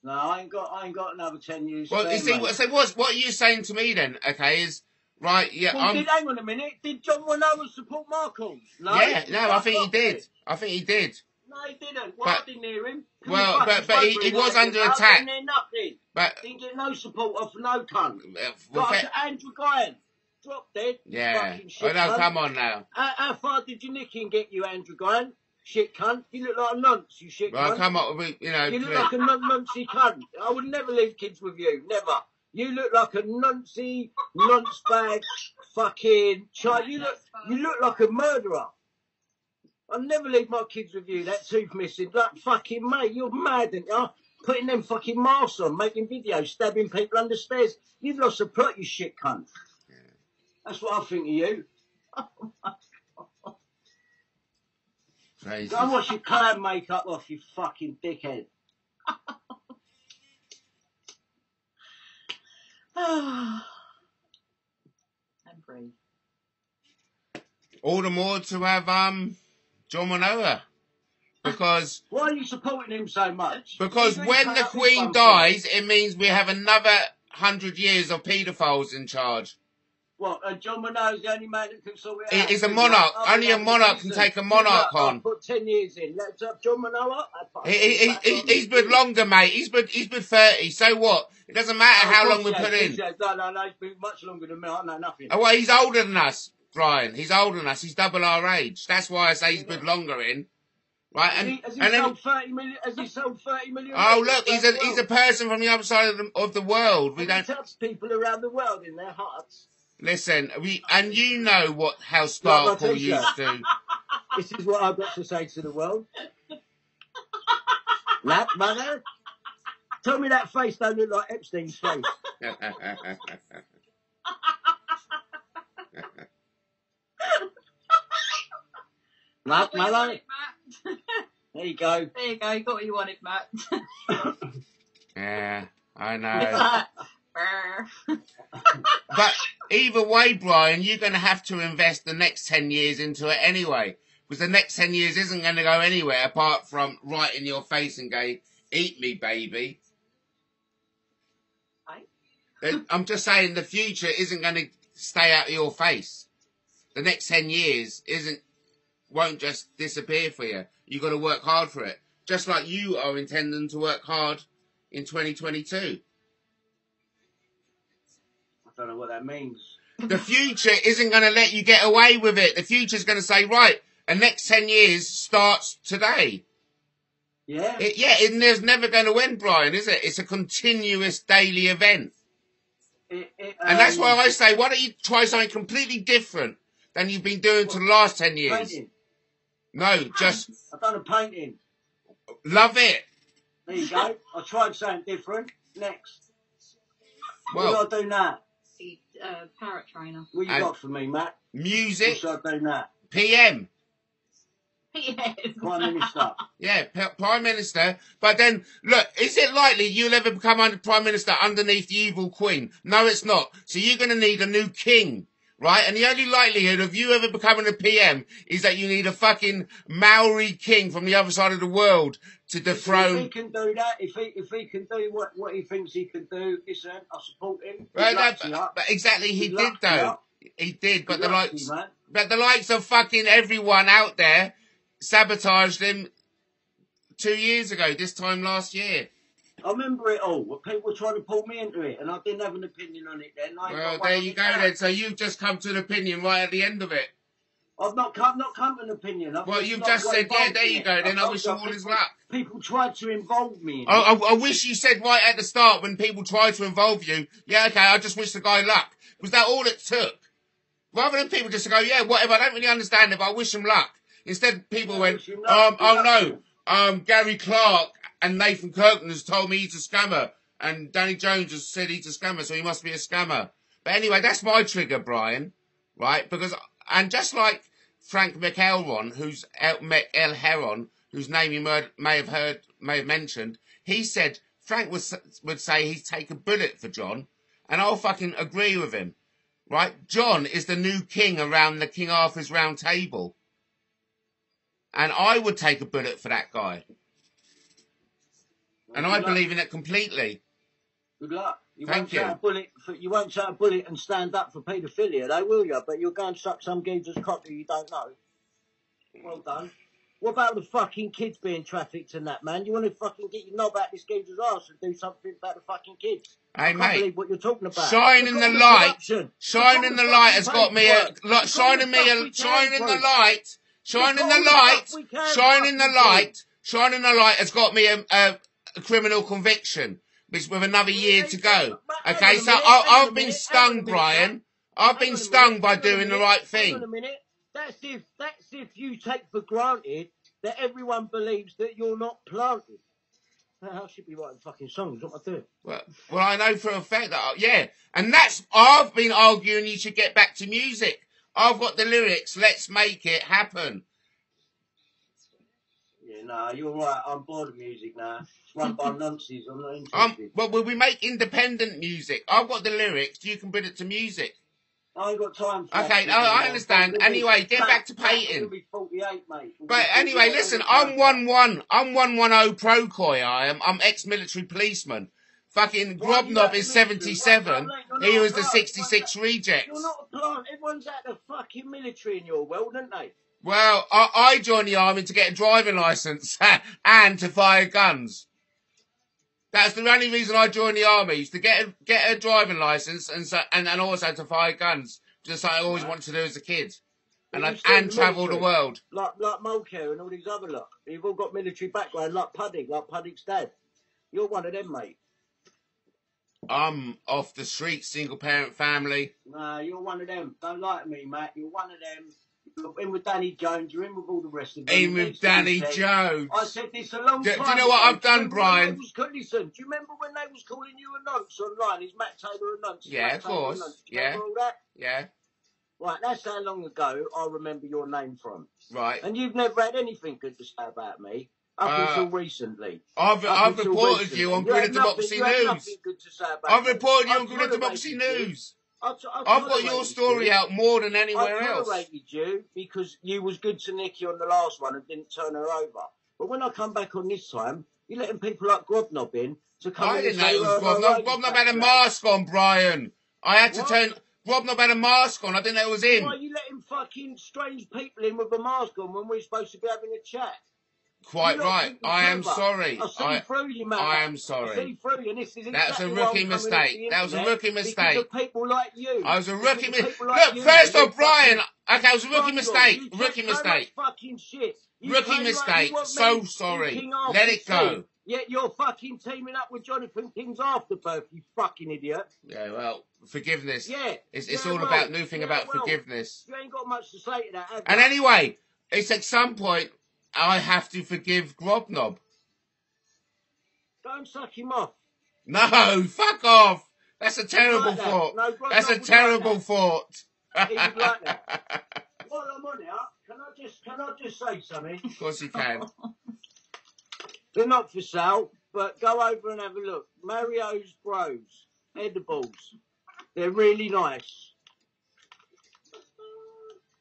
No, I ain't got. I ain't got another ten years. Well, you see, mate. what, so what's, what are you saying to me then? Okay, is, right, yeah, Well, I'm, did, hang on a minute. Did John Wanoa support Markles? No. yeah, no, I think he did. it. I think he did. No, he didn't. Well, But- I didn't hear him. Come well, but- but he- he was under attack. hear nothing. But, Didn't get no support off no cunt. uh, well, Got Andrew Guyan. Drop dead. yeah, I know, cunt. come on now. How, how far did you nick and get you, Andrew Guyan? Shit cunt. You look like a nonce, you shit Well, cunt. come on, we, you know, You look like a nun- nuncy cunt. I would never leave kids with you. Never. You look like a nuncy, nonce bag, fucking child. You look, you look like a murderer. I'll never leave my kids with you. That tooth missing. Like fucking mate, you're mad, aren't you? putting them fucking masks on, making videos, stabbing people under stairs. You've lost the plot, you shit cunt. That's what I think of you. Crazy. Go and wash your clown makeup off, you fucking dickhead. (sighs) and breathe. All the more to have um John Manoa. Because Why are you supporting him so much? because when the up Queen dies, it means we have another hundred years of paedophiles in charge. What, uh, John Minogue's the only man that can sort it out? he's a monarch. Only a monarch can take a monarch on. put 10 years in. Let's have John Manoa. I'd He, he, he, on been longer, mate. He's been he's been thirty. So what? It doesn't matter Oh, how long we put in. he has. No, no, no, he's been much longer than me. I know nothing. Oh, well, he's older than us, Brian. He's older than us. He's double our age. That's why I say he's been longer in. Right, and he, has he and then sold 30 million? Has he sold 30 million? oh look, he's a he's a person from the other side of the, of the world. We don't touched people around the world in their hearts. listen. We and you know what how Like Sparkle t-shirt. used to. (laughs) This is what I've got to say to the world. Lap, mother. Tell me that face don't look like Epstein's face. (laughs) Lap, Got what you mother. wanted, Matt. (laughs) There you go. there you go. You got what you wanted, Matt. (laughs) yeah, I know. But either way, Brian, you're going to have to invest the next 10 years into it anyway. Because the next 10 years isn't going to go anywhere apart from right in your face and go, eat me, baby. Uh, I'm just saying the future isn't going to stay out of your face. The next 10 years isn't, won't just disappear for you. You've got to work hard for it. Just like you are intending to work hard in 2022. I don't know what that means. The future isn't going to let you get away with it. The future's going to say, right, the next 10 years starts today. Yeah? It, yeah, and there's never going to end, Brian, is it? It's a continuous daily event. It- it, And that's um, why I say, why don't you try something completely different than you've been doing for the last 10 years? No, just I've done a painting. love it. There you go. I tried something different. Next. Well, what do I do now? He's uh, parrot trainer. What you And- got for me, Matt? What music, should I do now? PM. yes. Prime Minister. (laughs) Yeah, P- Prime Minister. But then, look, is it likely you'll ever become under Prime Minister underneath the evil Queen? No, it's not. So you're going to need a new king, right? And the only likelihood of you ever becoming a PM is that you need a fucking Maori king from the other side of the world to dethrone. If he can do that, if he if he can do what, what he thinks he can do, listen, I support him. Right, to you. but exactly, he Good did though. He did, but Good the likes, but the likes of fucking everyone out there sabotaged him two years ago. This time last year. I remember it all. When people were trying to pull me into it, and I didn't have an opinion on it then. I Well, there you go then. So you've just come to an opinion right at the end of it. I've not come, not come to an opinion. I've Well, just you've just said, yeah, there you go. I Then I told wish you, all his luck. People tried to involve me in. I, I, I wish you said right at the start when people tried to involve you, yeah, okay, I just wish the guy luck. Was that all it took? Rather than people just go, yeah, whatever, I don't really understand it, but I wish him luck. Instead, people went, wish him luck, um, oh no, um, Gary Clark and Nathan Kirkland has told me he's a scammer, and Danny Jones has said he's a scammer, so he must be a scammer. But anyway, that's my trigger, Brian, right? Because, and just like Frank McElron, who's El, Heron, whose name you may, have heard, may have mentioned, he said Frank would, s- would say he'd take a bullet for John, and I'll fucking agree with him, right? John is the new king around the King Arthur's round table. And I would take a bullet for that guy. And Good I luck. believe in it completely. Good luck. You Thank won't you. take a bullet. For, you won't take a bullet and stand up for paedophilia, though, will you? But you'll go and suck some geezer's cock that you don't know. Well done. What about the fucking kids being trafficked and that, man? You want to fucking get your knob out this geezer's arse and do something about the fucking kids? Hey, I can't mate. believe what you're talking about. Shining the light. Shining uh, uh, the light has got me a, like, shining me a, the light, shining the the light, stuff we can shining the light, shining the light has got me a, a, a criminal conviction, which with another year to go. Okay, so I, hang on a I've been minute, hang on a stung, Brian. I've been stung by hang on a doing the right thing. a minute. That's if that's if you take for granted that everyone believes that you're not planted. I should be writing fucking songs. What am I doing? Well, well, I know for a fact that, yeah. And that's, I've been arguing you should get back to music. I've got the lyrics. Let's make it happen. Yeah, no, you're right. I'm bored of music now. It's run by (laughs) nonsense. I'm not Um, interested. well, will we make independent music? I've got the lyrics. You can put it to music. I ain't got time for Okay, no, I understand. Anyway, get back to You'll painting. be 48, mate. You'll But anyway, listen, I'm time. one one. I'm one one oh pro coy. I am. I'm ex-military policeman. Fucking Grobnob is in the military? 77. Why- why- He was the 66 rejects. You're not a plant. Everyone's out of fucking military in your world, aren't they? Well, I, I joined the army to get a driving license (laughs) and to fire guns. That's the only reason I joined the army, is to get a, get a driving license and so, and, and also to fire guns. Just like I always Right. wanted to do as a kid. And, I, you still in and travel the world. Like like Mulcair and all these other lot. You've all got military background, like Puddick, like Puddick's dad. You're one of them, mate. I'm off the street, single parent family. Nah, you're one of them. Don't like me, mate. You're one of them. In with Danny Jones. You're in with all the rest of them. In with needs to be Danny said. Jones. I said this a long Do- do time you know what. I've done, Do you remember when Brian? Was, do you remember when they was calling you a nonce online? Is Matt Taylor a nonce? Yeah, Matt of Taylor course. Do remember all that? Yeah, Right, that's how long ago I remember your name from. right. And you've never had anything good to say about me up Uh, until recently. I've, Up I've reported recently. you on Grid Democracy News. good to say about I've reported you on Grid Democracy tolerated I've, got your story you. out more than I anywhere else. tolerated you because you was good to Nikki on the last one and didn't turn her over. But when I come back on this time, you're letting people like Grobnob in to come I in didn't and know it was "Oh, Grobnob. no, Grobnob had a mask on, Brian. I had to What? turn. Grobnob had a mask on. I didn't know it was in. Why are you letting fucking strange people in with a mask on when we're supposed to be having a chat? Quite right. I am sorry. I see I, through you, man. I am I see sorry. through you, and this is That's a exactly I'm rookie mistake. That was a rookie mistake. people like you. I was a rookie mistake. like Look, first off, Brian. Okay, it was a rookie mistake. Rookie mistake. fucking shit. Rookie mistake. So sorry. Let it go. Yet you're fucking teaming up with Jonathan King's afterbirth, you fucking idiot. Yeah, well, forgiveness. Yeah. It's, it's yeah, all well, about new thing yeah, about well, forgiveness. You ain't got much to say to that, have And anyway, it's at some point I have to forgive Grobnob. Don't suck him off. No, fuck off. That's a terrible like that. thought. No, That's a would like terrible that. thought. Like that. (laughs) While I'm on can I just can I just say something? Of course you can. (laughs) They're not for sale, but go over and have a look. Mario's Bros, edibles. They're really nice.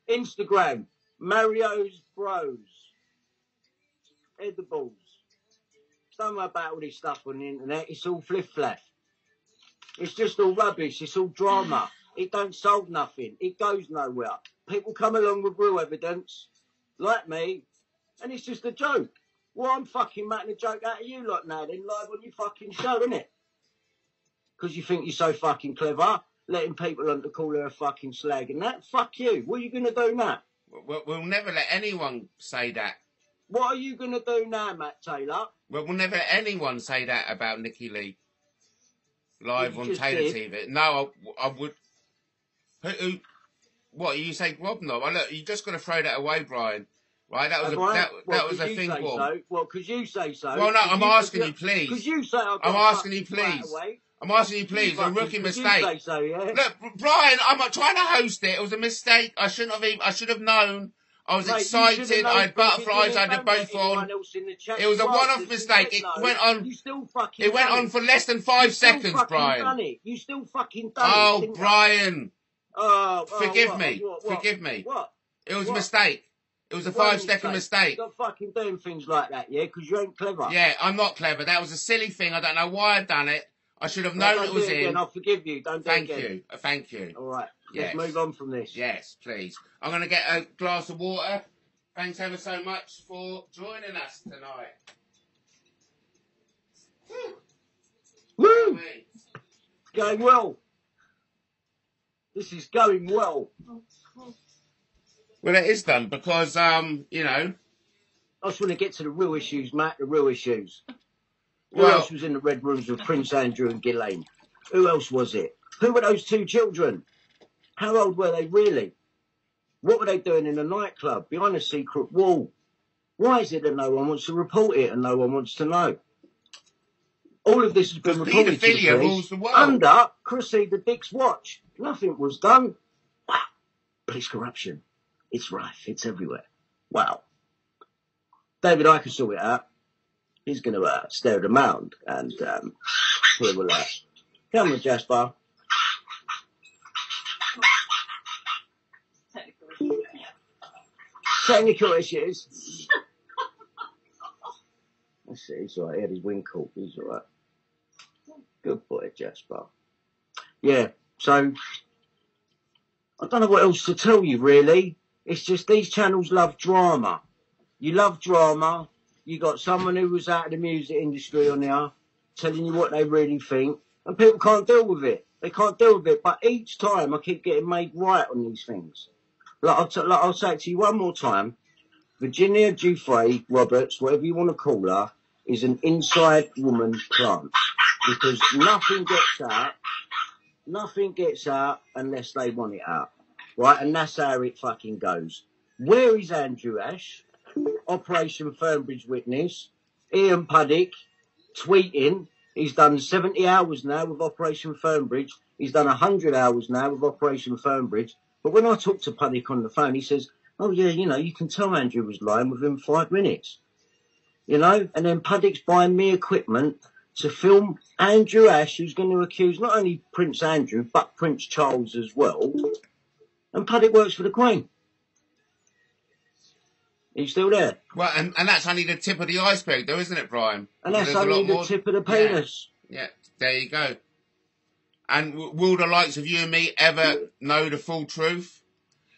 Instagram, Mario's Bros, edibles. Don't worry about all this stuff on the internet. It's all fliff flaff. It's just all rubbish. It's all drama. It don't solve nothing. It goes nowhere. People come along with real evidence, like me, and it's just a joke. Well, I'm fucking making a joke out of you lot now, then live on your fucking show, innit? Because you think you're so fucking clever, letting people on to call her a fucking slag and that. Fuck you. What are you gonna do now? We'll, we'll never let anyone say that. What are you gonna do now, Matt Taylor? Well, we'll never anyone say that about Nikki Lee. Live on Taylor did. TV. No, I, I would. Who, who? What you say, Grobnob? I oh, look, you just got to throw that away, Brian. Right? That was a that, Well, that was a thing so. Well, because you say so. Well, no, I'm you- asking you, please. Because you say I'm asking you, please. I'm asking you, You please. A fucking- rookie mistake. You say so, yeah. Look, Brian, I'm not trying to host it. It was a mistake. I shouldn't have even. I should have known. I was Mate, excited. I had butterflies. I had beginning. both on. anyone else in the chat It was a one-off mistake. It no. went on- You still fucking It went on for less than five You still seconds, fucking Brian. Done it. You still fucking done it. Oh, didn't? Brian, Oh, oh, forgive what, me. What, what, Forgive me. What? It was a mistake. It was a five-second mistake? not fucking doing things like that, yeah? Because you ain't clever. Yeah, I'm not clever. That was a silly thing. I don't know why I'd done it. I should have No, known it do was again. in. I'll forgive you. Don't do Thank it again. you. Uh, Thank you. All right. Yes. Let's move on from this. Yes, please. I'm going to get a glass of water. Thanks ever so much for joining us tonight. Woo! Going well. This is going well. Well, it is done because, um, you know, I just want to get to the real issues, Matt. The real issues. Who Well- else was in the Red Rooms with Prince Andrew and Ghislaine? Who else was it? Who were those two children? How old were they really? What were they doing in a nightclub behind a secret wall? Why is it that no one wants to report it and no one wants to know? All of this has been reported to the police rules the world. under Cressida Dick's watch. Nothing was done. Wow. Police corruption. It's rife. It's everywhere. Wow. David, I can sort it out. He's going to uh, stare at the mound and um, we will. Uh, come on, Jasper. Technical issue. Technical issues. (laughs) Let's see. He's all right. He had his wing caught. He's all right. Good boy, Jasper. Yeah. So I don't know what else to tell you. Really, it's just these channels love drama. You love drama. You got someone who was out of the music industry on there telling you what they really think, and people can't deal with it. They can't deal with it. But each time I keep getting made right on these things. I'll, t- I'll say it to you one more time. Virginia Giuffre Roberts, whatever you want to call her, is an inside woman plant because nothing gets out, nothing gets out unless they want it out, right? And that's how it fucking goes. Where is Andrew Ash? Operation Fernbridge witness, Ian Puddick tweeting. He's done 70 hours now with Operation Fernbridge. He's done 100 hours now with Operation Fernbridge. But when I talk to Puddick on the phone, he says, oh yeah, you know, you can tell Andrew was lying within five minutes. You know, and then Puddick's buying me equipment to film Andrew Ash, who's going to accuse not only Prince Andrew, but Prince Charles as well. And Puddick works for the Queen. He's still there. Well, and, and that's only the tip of the iceberg, though, isn't it, Brian? And that's only the more- tip of the Yeah. penis. Yeah, there you go. And w- will the likes of you and me ever know the full truth?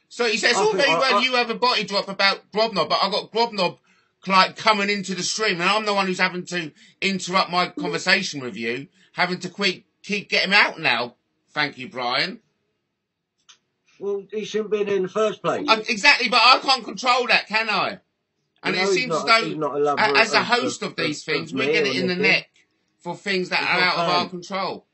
So he says, think- very well you have a body drop about Grobnob, but I've got Grobnob like coming into the stream, and I'm the one who's having to interrupt my conversation with you, having to keep keep getting out now. Thank you, Brian. Well, he shouldn't be in in the first place. Um, exactly, but I can't control that, can I? And You know it seems not- as though, a as a host of- of, these of- things, we get it in the neck for things that He's are out of our control.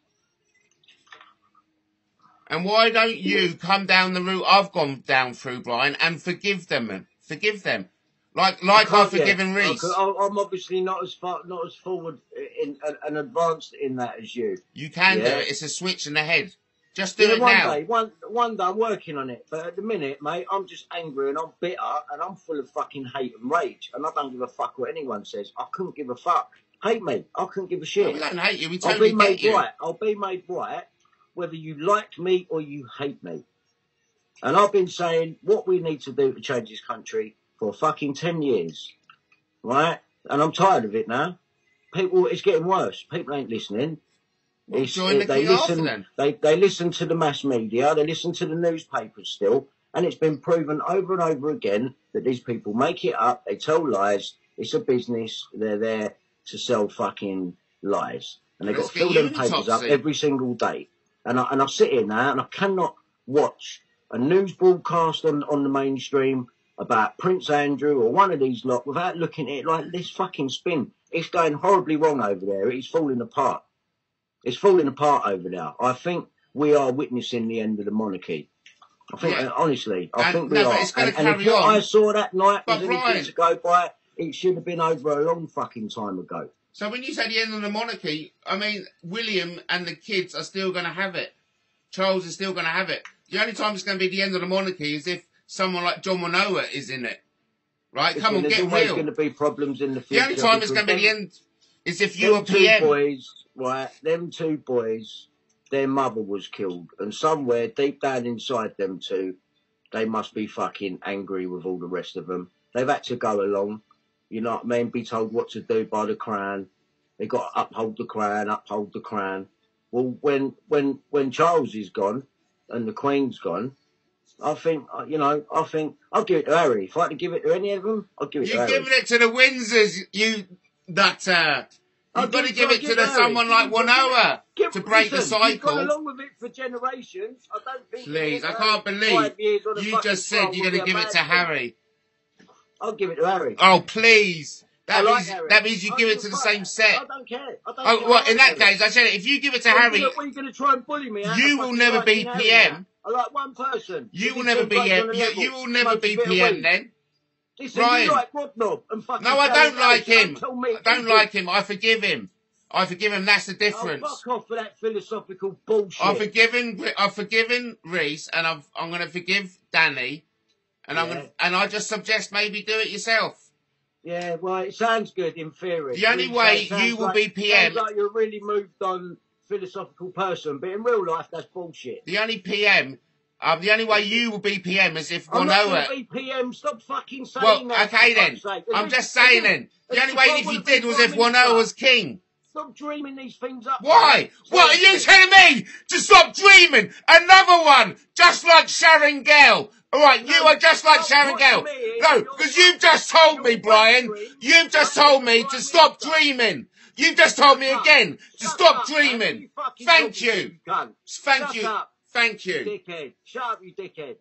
And why don't you come down the route I've gone down through, Brian, and forgive them. Forgive them. Like, like I've forgiven Reese. I'm obviously not as far, not as forward in, and, and advanced in that as you. You can do it. It's a switch in the head. Just do Yeah, it one now. day, one one day I'm working on it, but at the minute, mate, I'm just angry and I'm bitter and I'm full of fucking hate and rage, and I don't give a fuck what anyone says. I couldn't give a fuck. Hate me. I couldn't give a No, shit. we don't hate you. We totally I'll be made you. right. I'll be made right whether you like me or you hate me. And I've been saying what we need to do to change this country for fucking 10 years. Right? And I'm tired of it now. People, it's getting worse. People ain't listening. Well, the they listen, then. they, they listen to the mass media, they listen to the newspapers still, and it's been proven over and over again that these people make it up, they tell lies, it's a business, they're there to sell fucking lies. And they've got to fill them papers up every single day. And I, and I sit here now and I cannot watch a news broadcast on, on the mainstream about Prince Andrew or one of these lot without looking at it like this fucking spin. It's going horribly wrong over there. It's falling apart. It's falling apart over there. I think we are witnessing the end of the monarchy. I think, Yeah. honestly, I And- think we no, are. And, and if what. I saw that night But was Brian- anything to go by, it should have been over a long fucking time ago. So when you say the end of the monarchy, I mean William and the kids are still going to have it. Charles is still going to have it. The only time it's going to be the end of the monarchy is if someone like John Manoa is in it. Right? Come on, There's get always real. going to be problems in the future. The only time it's going to be the end is if you are two boys, right? Them two boys, their mother was killed, and somewhere deep down inside them two, they must be fucking angry with all the rest of them. They've had to go along, you know what I mean? Be told what to do by the crown. They got to uphold the crown, uphold the crown. Well, when when when Charles is gone and the Queen's gone, I think uh, you know. I think I'll give it to Harry. If I had to give it to any of them, I'll give it to You're Harry. giving it to the Windsors, you nutter. I'll You've got to give- it to give the, someone like Wanoa to break the listen, You've gone cycle. along with it for generations. I don't think. Please, I can't believe five years on a you just said you're going to give it to. Harry. I'll give it to Harry. Oh, please. I That like means Harry. that means you I give it to the same set. I don't care. I don't Oh, care. well, in that like case, I said if you give it to Harry. Harry, What are you going to try and bully me? out You of will fucking never liking be Harry PM. now? I like one person. you If will never two be blokes PM. on a You, level, you will never smokes a be bit of PM weed. then. Listen, Brian. you like Rob Knob and fucking No, I Gary don't like him. Don't tell me. I don't like him. I forgive him. I forgive him. That's the Oh, difference. fuck off with that philosophical bullshit. I've forgiven. I've forgiven Reese, and I've, I'm going to forgive Danny, and I'm gonna, and I just suggest maybe do it yourself. Yeah, well, it sounds good in theory. The only way you will like- be PM Sounds like you're a really moved on philosophical person, but in real life, that's bullshit. The only PM, um, the only way you will be PM is if I'm going be PM. Stop fucking saying Well, that. okay then. I'm just saying then. The only way if you did was if Wanoa was king. Stop dreaming these things up. Why? What are you telling me to stop dreaming? Another one, just like Sharon Gale. All right, you are just like Sharon Gale. No, because you've just told me, Brian. You've just told me to stop dreaming. You've just told me again to stop up, man. Who dreaming. Thank you. Thank you. Thank you. dickhead. Shut up, you dickhead.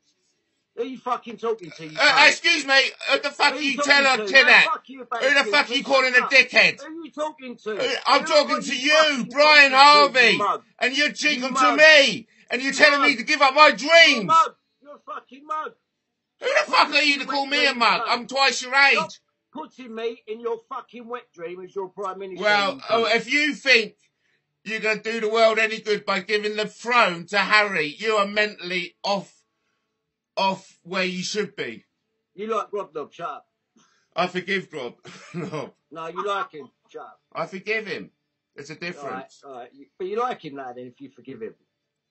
Who are you fucking talking to, you Uh, excuse me, who the fuck Who are you talking tell to? to that? fuck you Who the fuck are you calling a dickhead? Who are you talking to? I'm Who talking to you you, Brian Harvey, you and you're cheating to me, and you're You telling me to give up my You're a dreams. mug. You're a fucking mug. Who the fuck are you to call me a mug? I'm twice your age. Stop putting me in your fucking wet dream as your prime minister. Well, oh, if you think you're going to do the world any good by giving the throne to Harry, you are mentally off, off where you should be. you like Rob Dog, shut up. I forgive Rob. (laughs) no, No, you like him, shut up. I forgive him. There's a All right, difference. all right. You- But you like him now then if you forgive him.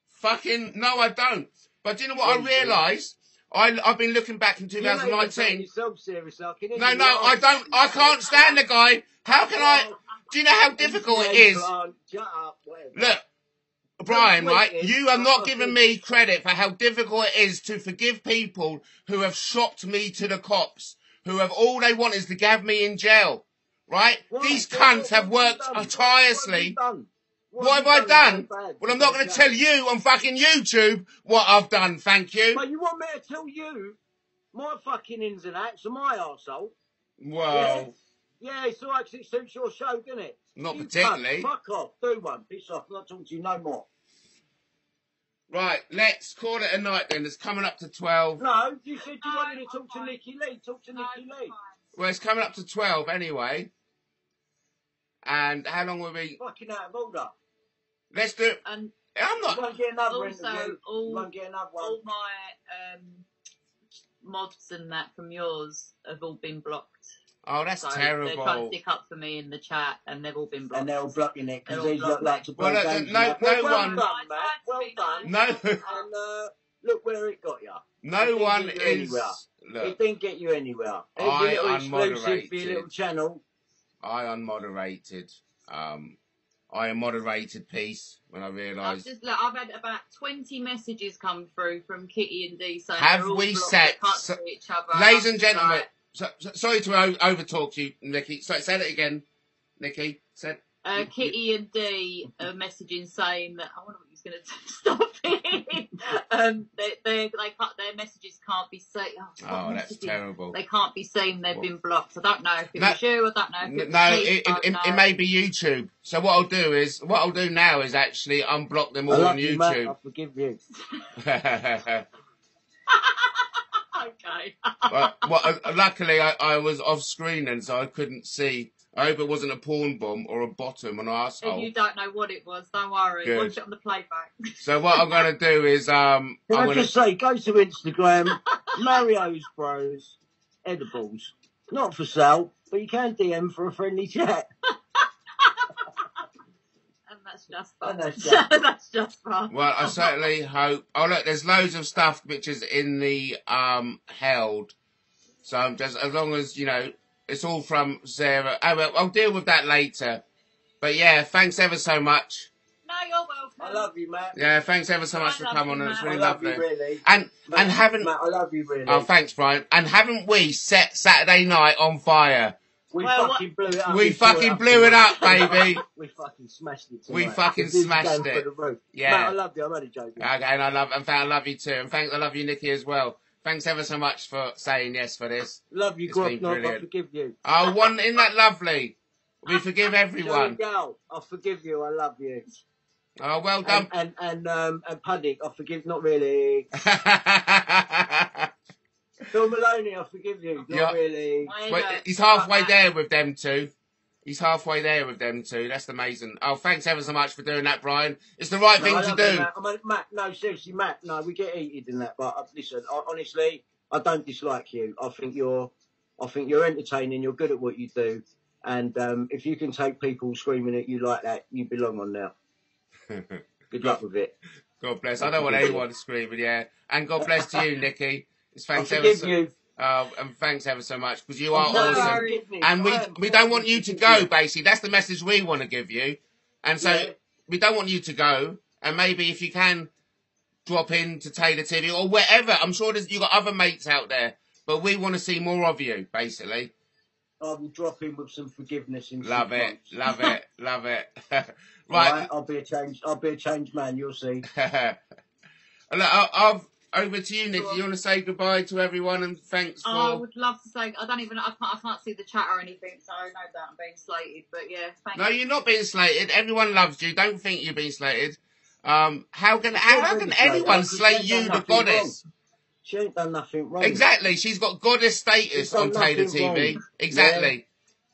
Fucking no, I don't. But do you know what Yeah, I you realise? I I've been looking back in 2019. You're not 2019. yourself serious, No, you? no, I don't. I can't stand the guy. How can I? Do you know how difficult it is? Plant, Shut up, whatever. Look, Brian, right? You are not giving me credit for how difficult it is to forgive people who have shocked me to the cops, who have all they want is to have me in jail, right? These What- cunts what have worked done? What tirelessly. done? What have I you done? Well, I'm not going to tell you on fucking YouTube what I've done, thank you. But you want me to tell you my fucking ins and outs of my arsehole? Well, Yeah, it's alright 'cause it suits your show, doesn't it? not You particularly. cunt, Fuck off. Do one. Piss off. I'm not talking to you no more. Right, let's call it a night then. It's coming up to 12. No, you said you No, wanted to I'm talk to. Nikki Lee. Talk to Nikki it's Lee. Well, it's coming up to 12 anyway. And how long will we... Fucking out of order. Let's do... And I'm You not... won't get another also, interview. You all won't get another one. all my um, mods and that from yours have all been blocked. Oh, that's So they're trying to stick up for me in the chat, and they've all been blocked. And they're all blocking it because They're all these look like it. to Well, play games. no- now. no well, well one- done, I Matt. Well done. No, And uh, look where it got you. no didn't one you is... anywhere. Look, It didn't get you anywhere. It was I a little exclusive for your little channel. I unmoderated. Um, I moderated peace when I I've realised... I've had about twenty messages come through from Kitty and D saying Have we set- they can't so- each other. Ladies and gentlemen, like, so, so, sorry to o- overtalk you, Nikki. So, say that again, Nikki. Say, uh, Kitty and D are messaging saying that I wonder what he's going to stop it. (laughs) um, they, they, they can't, their messages can't be seen. Oh, oh, that's messaging. terrible. They can't be seen. They've What? been blocked. I don't know if it No- was you. I don't know if it No, me, it, I it, don't it, it may be YouTube. So what I'll do is, what I'll do now is actually unblock them I all love on you, Matt. I YouTube. forgive you. (laughs) (laughs) okay. well, (laughs) well, uh, luckily I, I was off screen and so I couldn't see. I hope it wasn't a porn bomb or a bottom, on an If asshole. you don't know what it was, don't worry. Good. Watch it on the playback. So what I'm going to do is, um, Can I'm I going to just say, go to Instagram, (laughs) Mario's Bros, edibles. Not for sale, but you can DM for a friendly chat. (laughs) And (laughs) that's just fun. And that's just- fun. Well, I certainly hope. Oh, look, there's loads of stuff which is in the um held. So I'm just as long as you know, it's all from Sarah. Oh, well, I'll deal with that later. But yeah, thanks ever so much. No, you're welcome. I love you, Matt. Yeah, thanks ever so much I for coming you, on. It's really I love lovely. you, really. And Matt, and haven't Matt, I love you, really. oh thanks Brian. And haven't we set Saturday night on fire? We Well, fucking blew it up. We We tore fucking up blew it up, baby. (laughs) we fucking smashed it We fucking The smashed it. the. Yeah. Matt, I love you. I'm only joking. Okay, and I love and I love you too. And thanks, I love you, Nikki, as well. Thanks ever so much for saying yes for this. Love you, It's been I forgive you. Oh, one in that lovely. We forgive everyone. Gal, I forgive you. I love you. Oh, well And done. and and um and Puddick, I forgive. Not really. (laughs) Phil Maloney, I forgive you. Not Yeah. really. My Wait, ego- he's halfway there with them two. He's halfway there with them two. That's amazing. Oh, thanks ever so much for doing that, Brian. It's the right No, thing I to love you, do. Matt. I mean, Matt, no, seriously, Matt, no, we get heated in that, but uh, listen, I, honestly, I don't dislike you. I think you're, I think you're entertaining. You're good at what you do, and um, if you can take people screaming at you like that, you belong on now. (laughs) Good luck with it. God bless. I don't want anyone screaming, yeah. And God bless to you, (laughs) Nikki. It's thanks ever so, you. uh, and thanks ever so much because you are No awesome. And we we don't want you to go. Basically, that's the message we want to give you. And so Yeah. we don't want you to go. And maybe if you can drop in to Taylor TV or wherever, I'm sure there's you got other mates out there. But we want to see more of you, basically. I will drop in with some forgiveness in Love it, love it, (laughs) love it. (laughs) Right, I'll be a change. I'll be a changed man. You'll see. (laughs) Look, I'll, over to you, Nick. You want to say goodbye to everyone and thanks for. I would love to say I don't even I can't I can't see the chat or anything, so I know that I'm being slated. But yeah, thank No, you. you're not being slated. Everyone loves you. Don't think you're being slated. Um, how can how, how can anyone being slated, slate you, the nothing wrong. goddess? She ain't done nothing wrong. Exactly. She's got goddess status on Taylor TV. wrong. Exactly.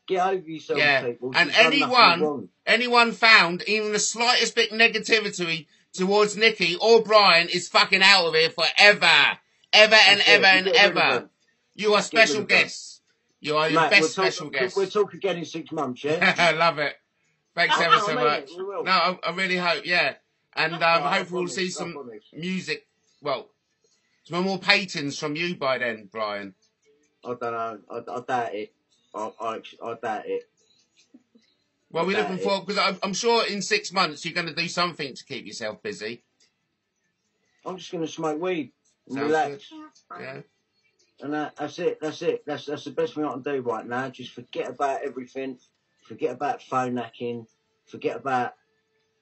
Get over yourself, Yeah. people. And She's done anyone- Anyone found even the slightest bit negativity towards Nikki or Brian is fucking out of here forever, ever and That's ever and ever. You are special guests. You are your Matt, best we'll special guest. We'll talk again in six months, yeah? (laughs) I love it. Thanks Oh, ever so much. it, we will. No, I, I really hope, yeah. And um, I hopefully we'll see some music. Well, some more patents from you by then, Brian. I don't know. I, I doubt it. I, I, I doubt it. Well, we're looking forward because I'm, I'm sure in six months you're going to do something to keep yourself busy. I'm just going to smoke weed and Sounds relax. Yeah. And that, that's it. That's it. That's that's the best thing I can do right now. Just forget about everything. Forget about phone hacking. Forget about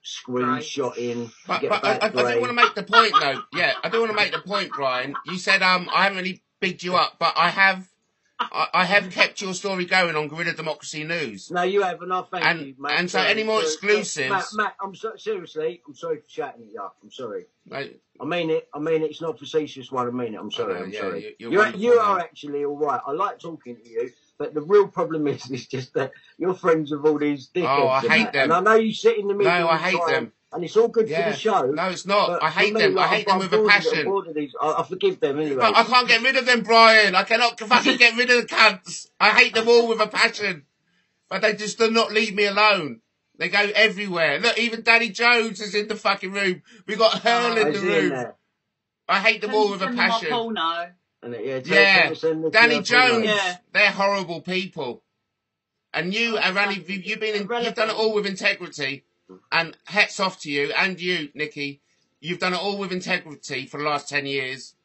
screenshotting. But, Forget but I, I, I do want to make the point though. Yeah, I do want to make the point, Brian. You said um I haven't really bigged you up, but I have. I, I have kept your story going on Guerrilla Democracy News. No, you haven't. I thank And- you, mate. and so any more exclusives- Matt, Matt, I'm so, seriously. I'm sorry for shouting at you. I'm sorry. Like, I mean it. I mean it's not facetious one. I mean it. I'm sorry. know, I'm yeah, sorry. you- you're You're, you are actually all right. I like talking to you, but the real problem is, is just that you're friends with all these dickheads. Oh, I hate that. them. And I know you sit in the middle. No, I hate time, them. And it's all good Yeah. for the show. no, it's not. I hate me, them. like, I hate I'm them with a I'm passion. bored of these. I, I forgive them anyway. But I can't get rid of them, Brian. I cannot fucking get rid of the cunts. I hate them all with a passion. But they just do not leave me alone. They go everywhere. Look, even Danny Jones is in the fucking room. We got ah, Hurl in the he in room. I hate them all with a passion. Porno. And it- yeah, Yeah. tell Danny Jones. Yeah. they're horrible people. And you, Oh, Arani, thank you. you've been, in, you've done it all with integrity. And hats off to you and you, Nikki. You've done it all with integrity for the last ten years,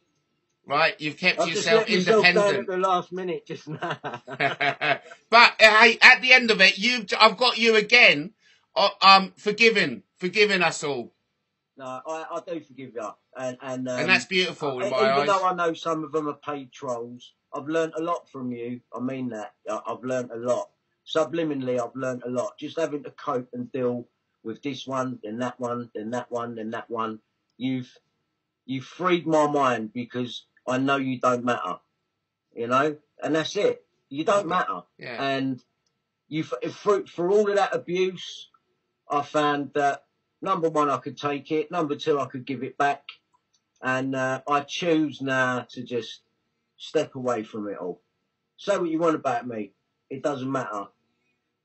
right? You've kept I've just yourself let myself down at independent. the last minute just now. (laughs) but hey, at the end of it, you've I've got you again, uh, um, forgiven, forgiving us all, no, I, I do forgive you, and and, um, and that's beautiful in even eyes. though I know some of them are paid trolls, I've learnt a lot from you. I mean that. I've learnt a lot. Subliminally, I've learnt a lot. Just having to cope and deal with this one, then that one, then that one, then that one. You've you've freed my mind because I know you don't matter. You know, and that's it. You don't matter. Yeah, and you for, for all of that abuse, I found that number one, I could take it. Number two, I could give it back, and uh, I choose now to just step away from it all. Say what you want about me, it doesn't matter.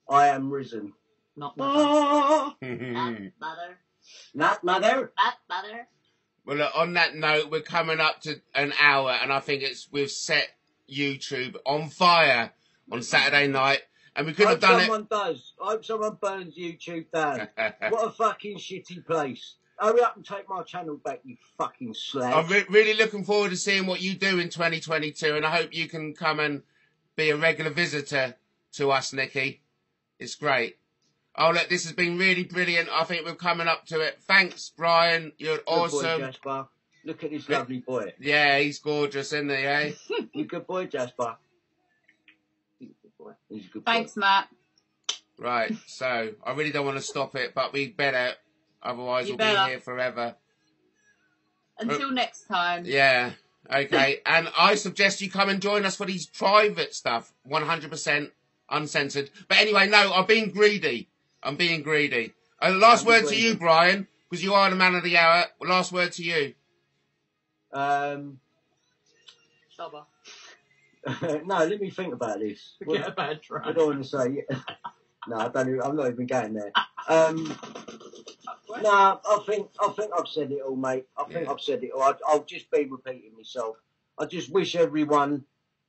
I am risen. Not mother. Not mother. Not mother. Not mother. look, on that note, we're coming up to an hour, and I think it's we've set YouTube on fire on Saturday night, and we could I have hope done someone does. I hope someone burns YouTube down. (laughs) what a fucking shitty place. Hurry up and take my channel back, you fucking slag. I'm re- really looking forward to seeing what you do in 2022, and I hope you can come and be a regular visitor to us, Nikki. It's great. Oh, look, this has been really brilliant. I think we're coming up to it. Thanks, Brian. You're Good boy, awesome. Jasper. Look at this lovely boy. Yeah, he's gorgeous, isn't he, eh? You (laughs) good boy, Jasper. He's a good boy. He's a good boy. Thanks, Matt. Right, so I really don't want to stop it, but we better, otherwise You we'll better. be here forever. Until next time. Yeah, okay. (laughs) and I suggest you come and join us for these private stuff, 100%. uncensored. But anyway, no, I'm being greedy. I'm being greedy. Uh, last Don't be word to you. Brian, because you are the man of the hour. Last word to you. Um, Stubber. (laughs) no, let me think about this. What- Forget about I trying. don't want to say. (laughs) no, I don't. Even, I'm not even going there. Um, no, I think I think I've said it all, mate. I think Yeah. I've said it all. I, I'll just be repeating myself. I just wish everyone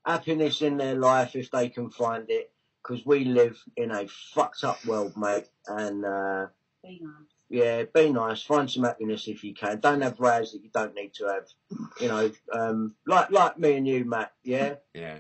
happiness in their life if they can find it, because we live in a fucked up world, mate. And uh, Be nice. yeah, be nice. Find some happiness if you can. Don't have rows that you don't need to have. You know, um, like like me and you, Matt. Yeah Yeah.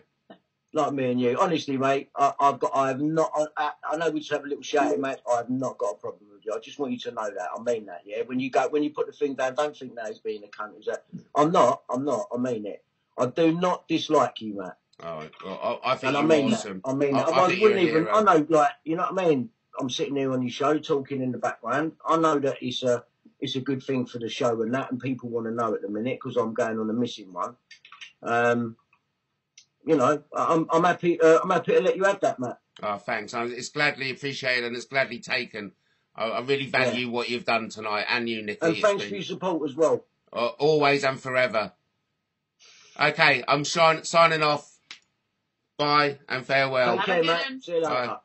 Like me and you. Honestly, mate, I, I've got, I have not. I, I know we just have a little shout, mate. I have not got a problem with you. I just want you to know that. I mean that. Yeah. When you go, when you put the thing down, don't think that he's being a cunt. Is that? I'm not. I'm not. I mean it. I do not dislike you, Matt. All right. Well, I, I think And I mean awesome. that. I mean, I- I I, wouldn't even. hero. I know, like, you know what I mean. I'm sitting here on your show talking in the background. I know that it's a, it's a good thing for the show and that, and people want to know at the minute because I'm going on a missing one. Um, you know, I'm, I'm happy. Uh, I'm happy to let you have that, Matt. Oh, thanks. It's gladly appreciated and it's gladly taken. I, I really value what you've done tonight and you, Nikki. And It's thanks been- for your support as well. Uh, always and forever. Okay, I'm sign- signing off. Bye and farewell. Take Have a care, good mate. one. See you later. Bye.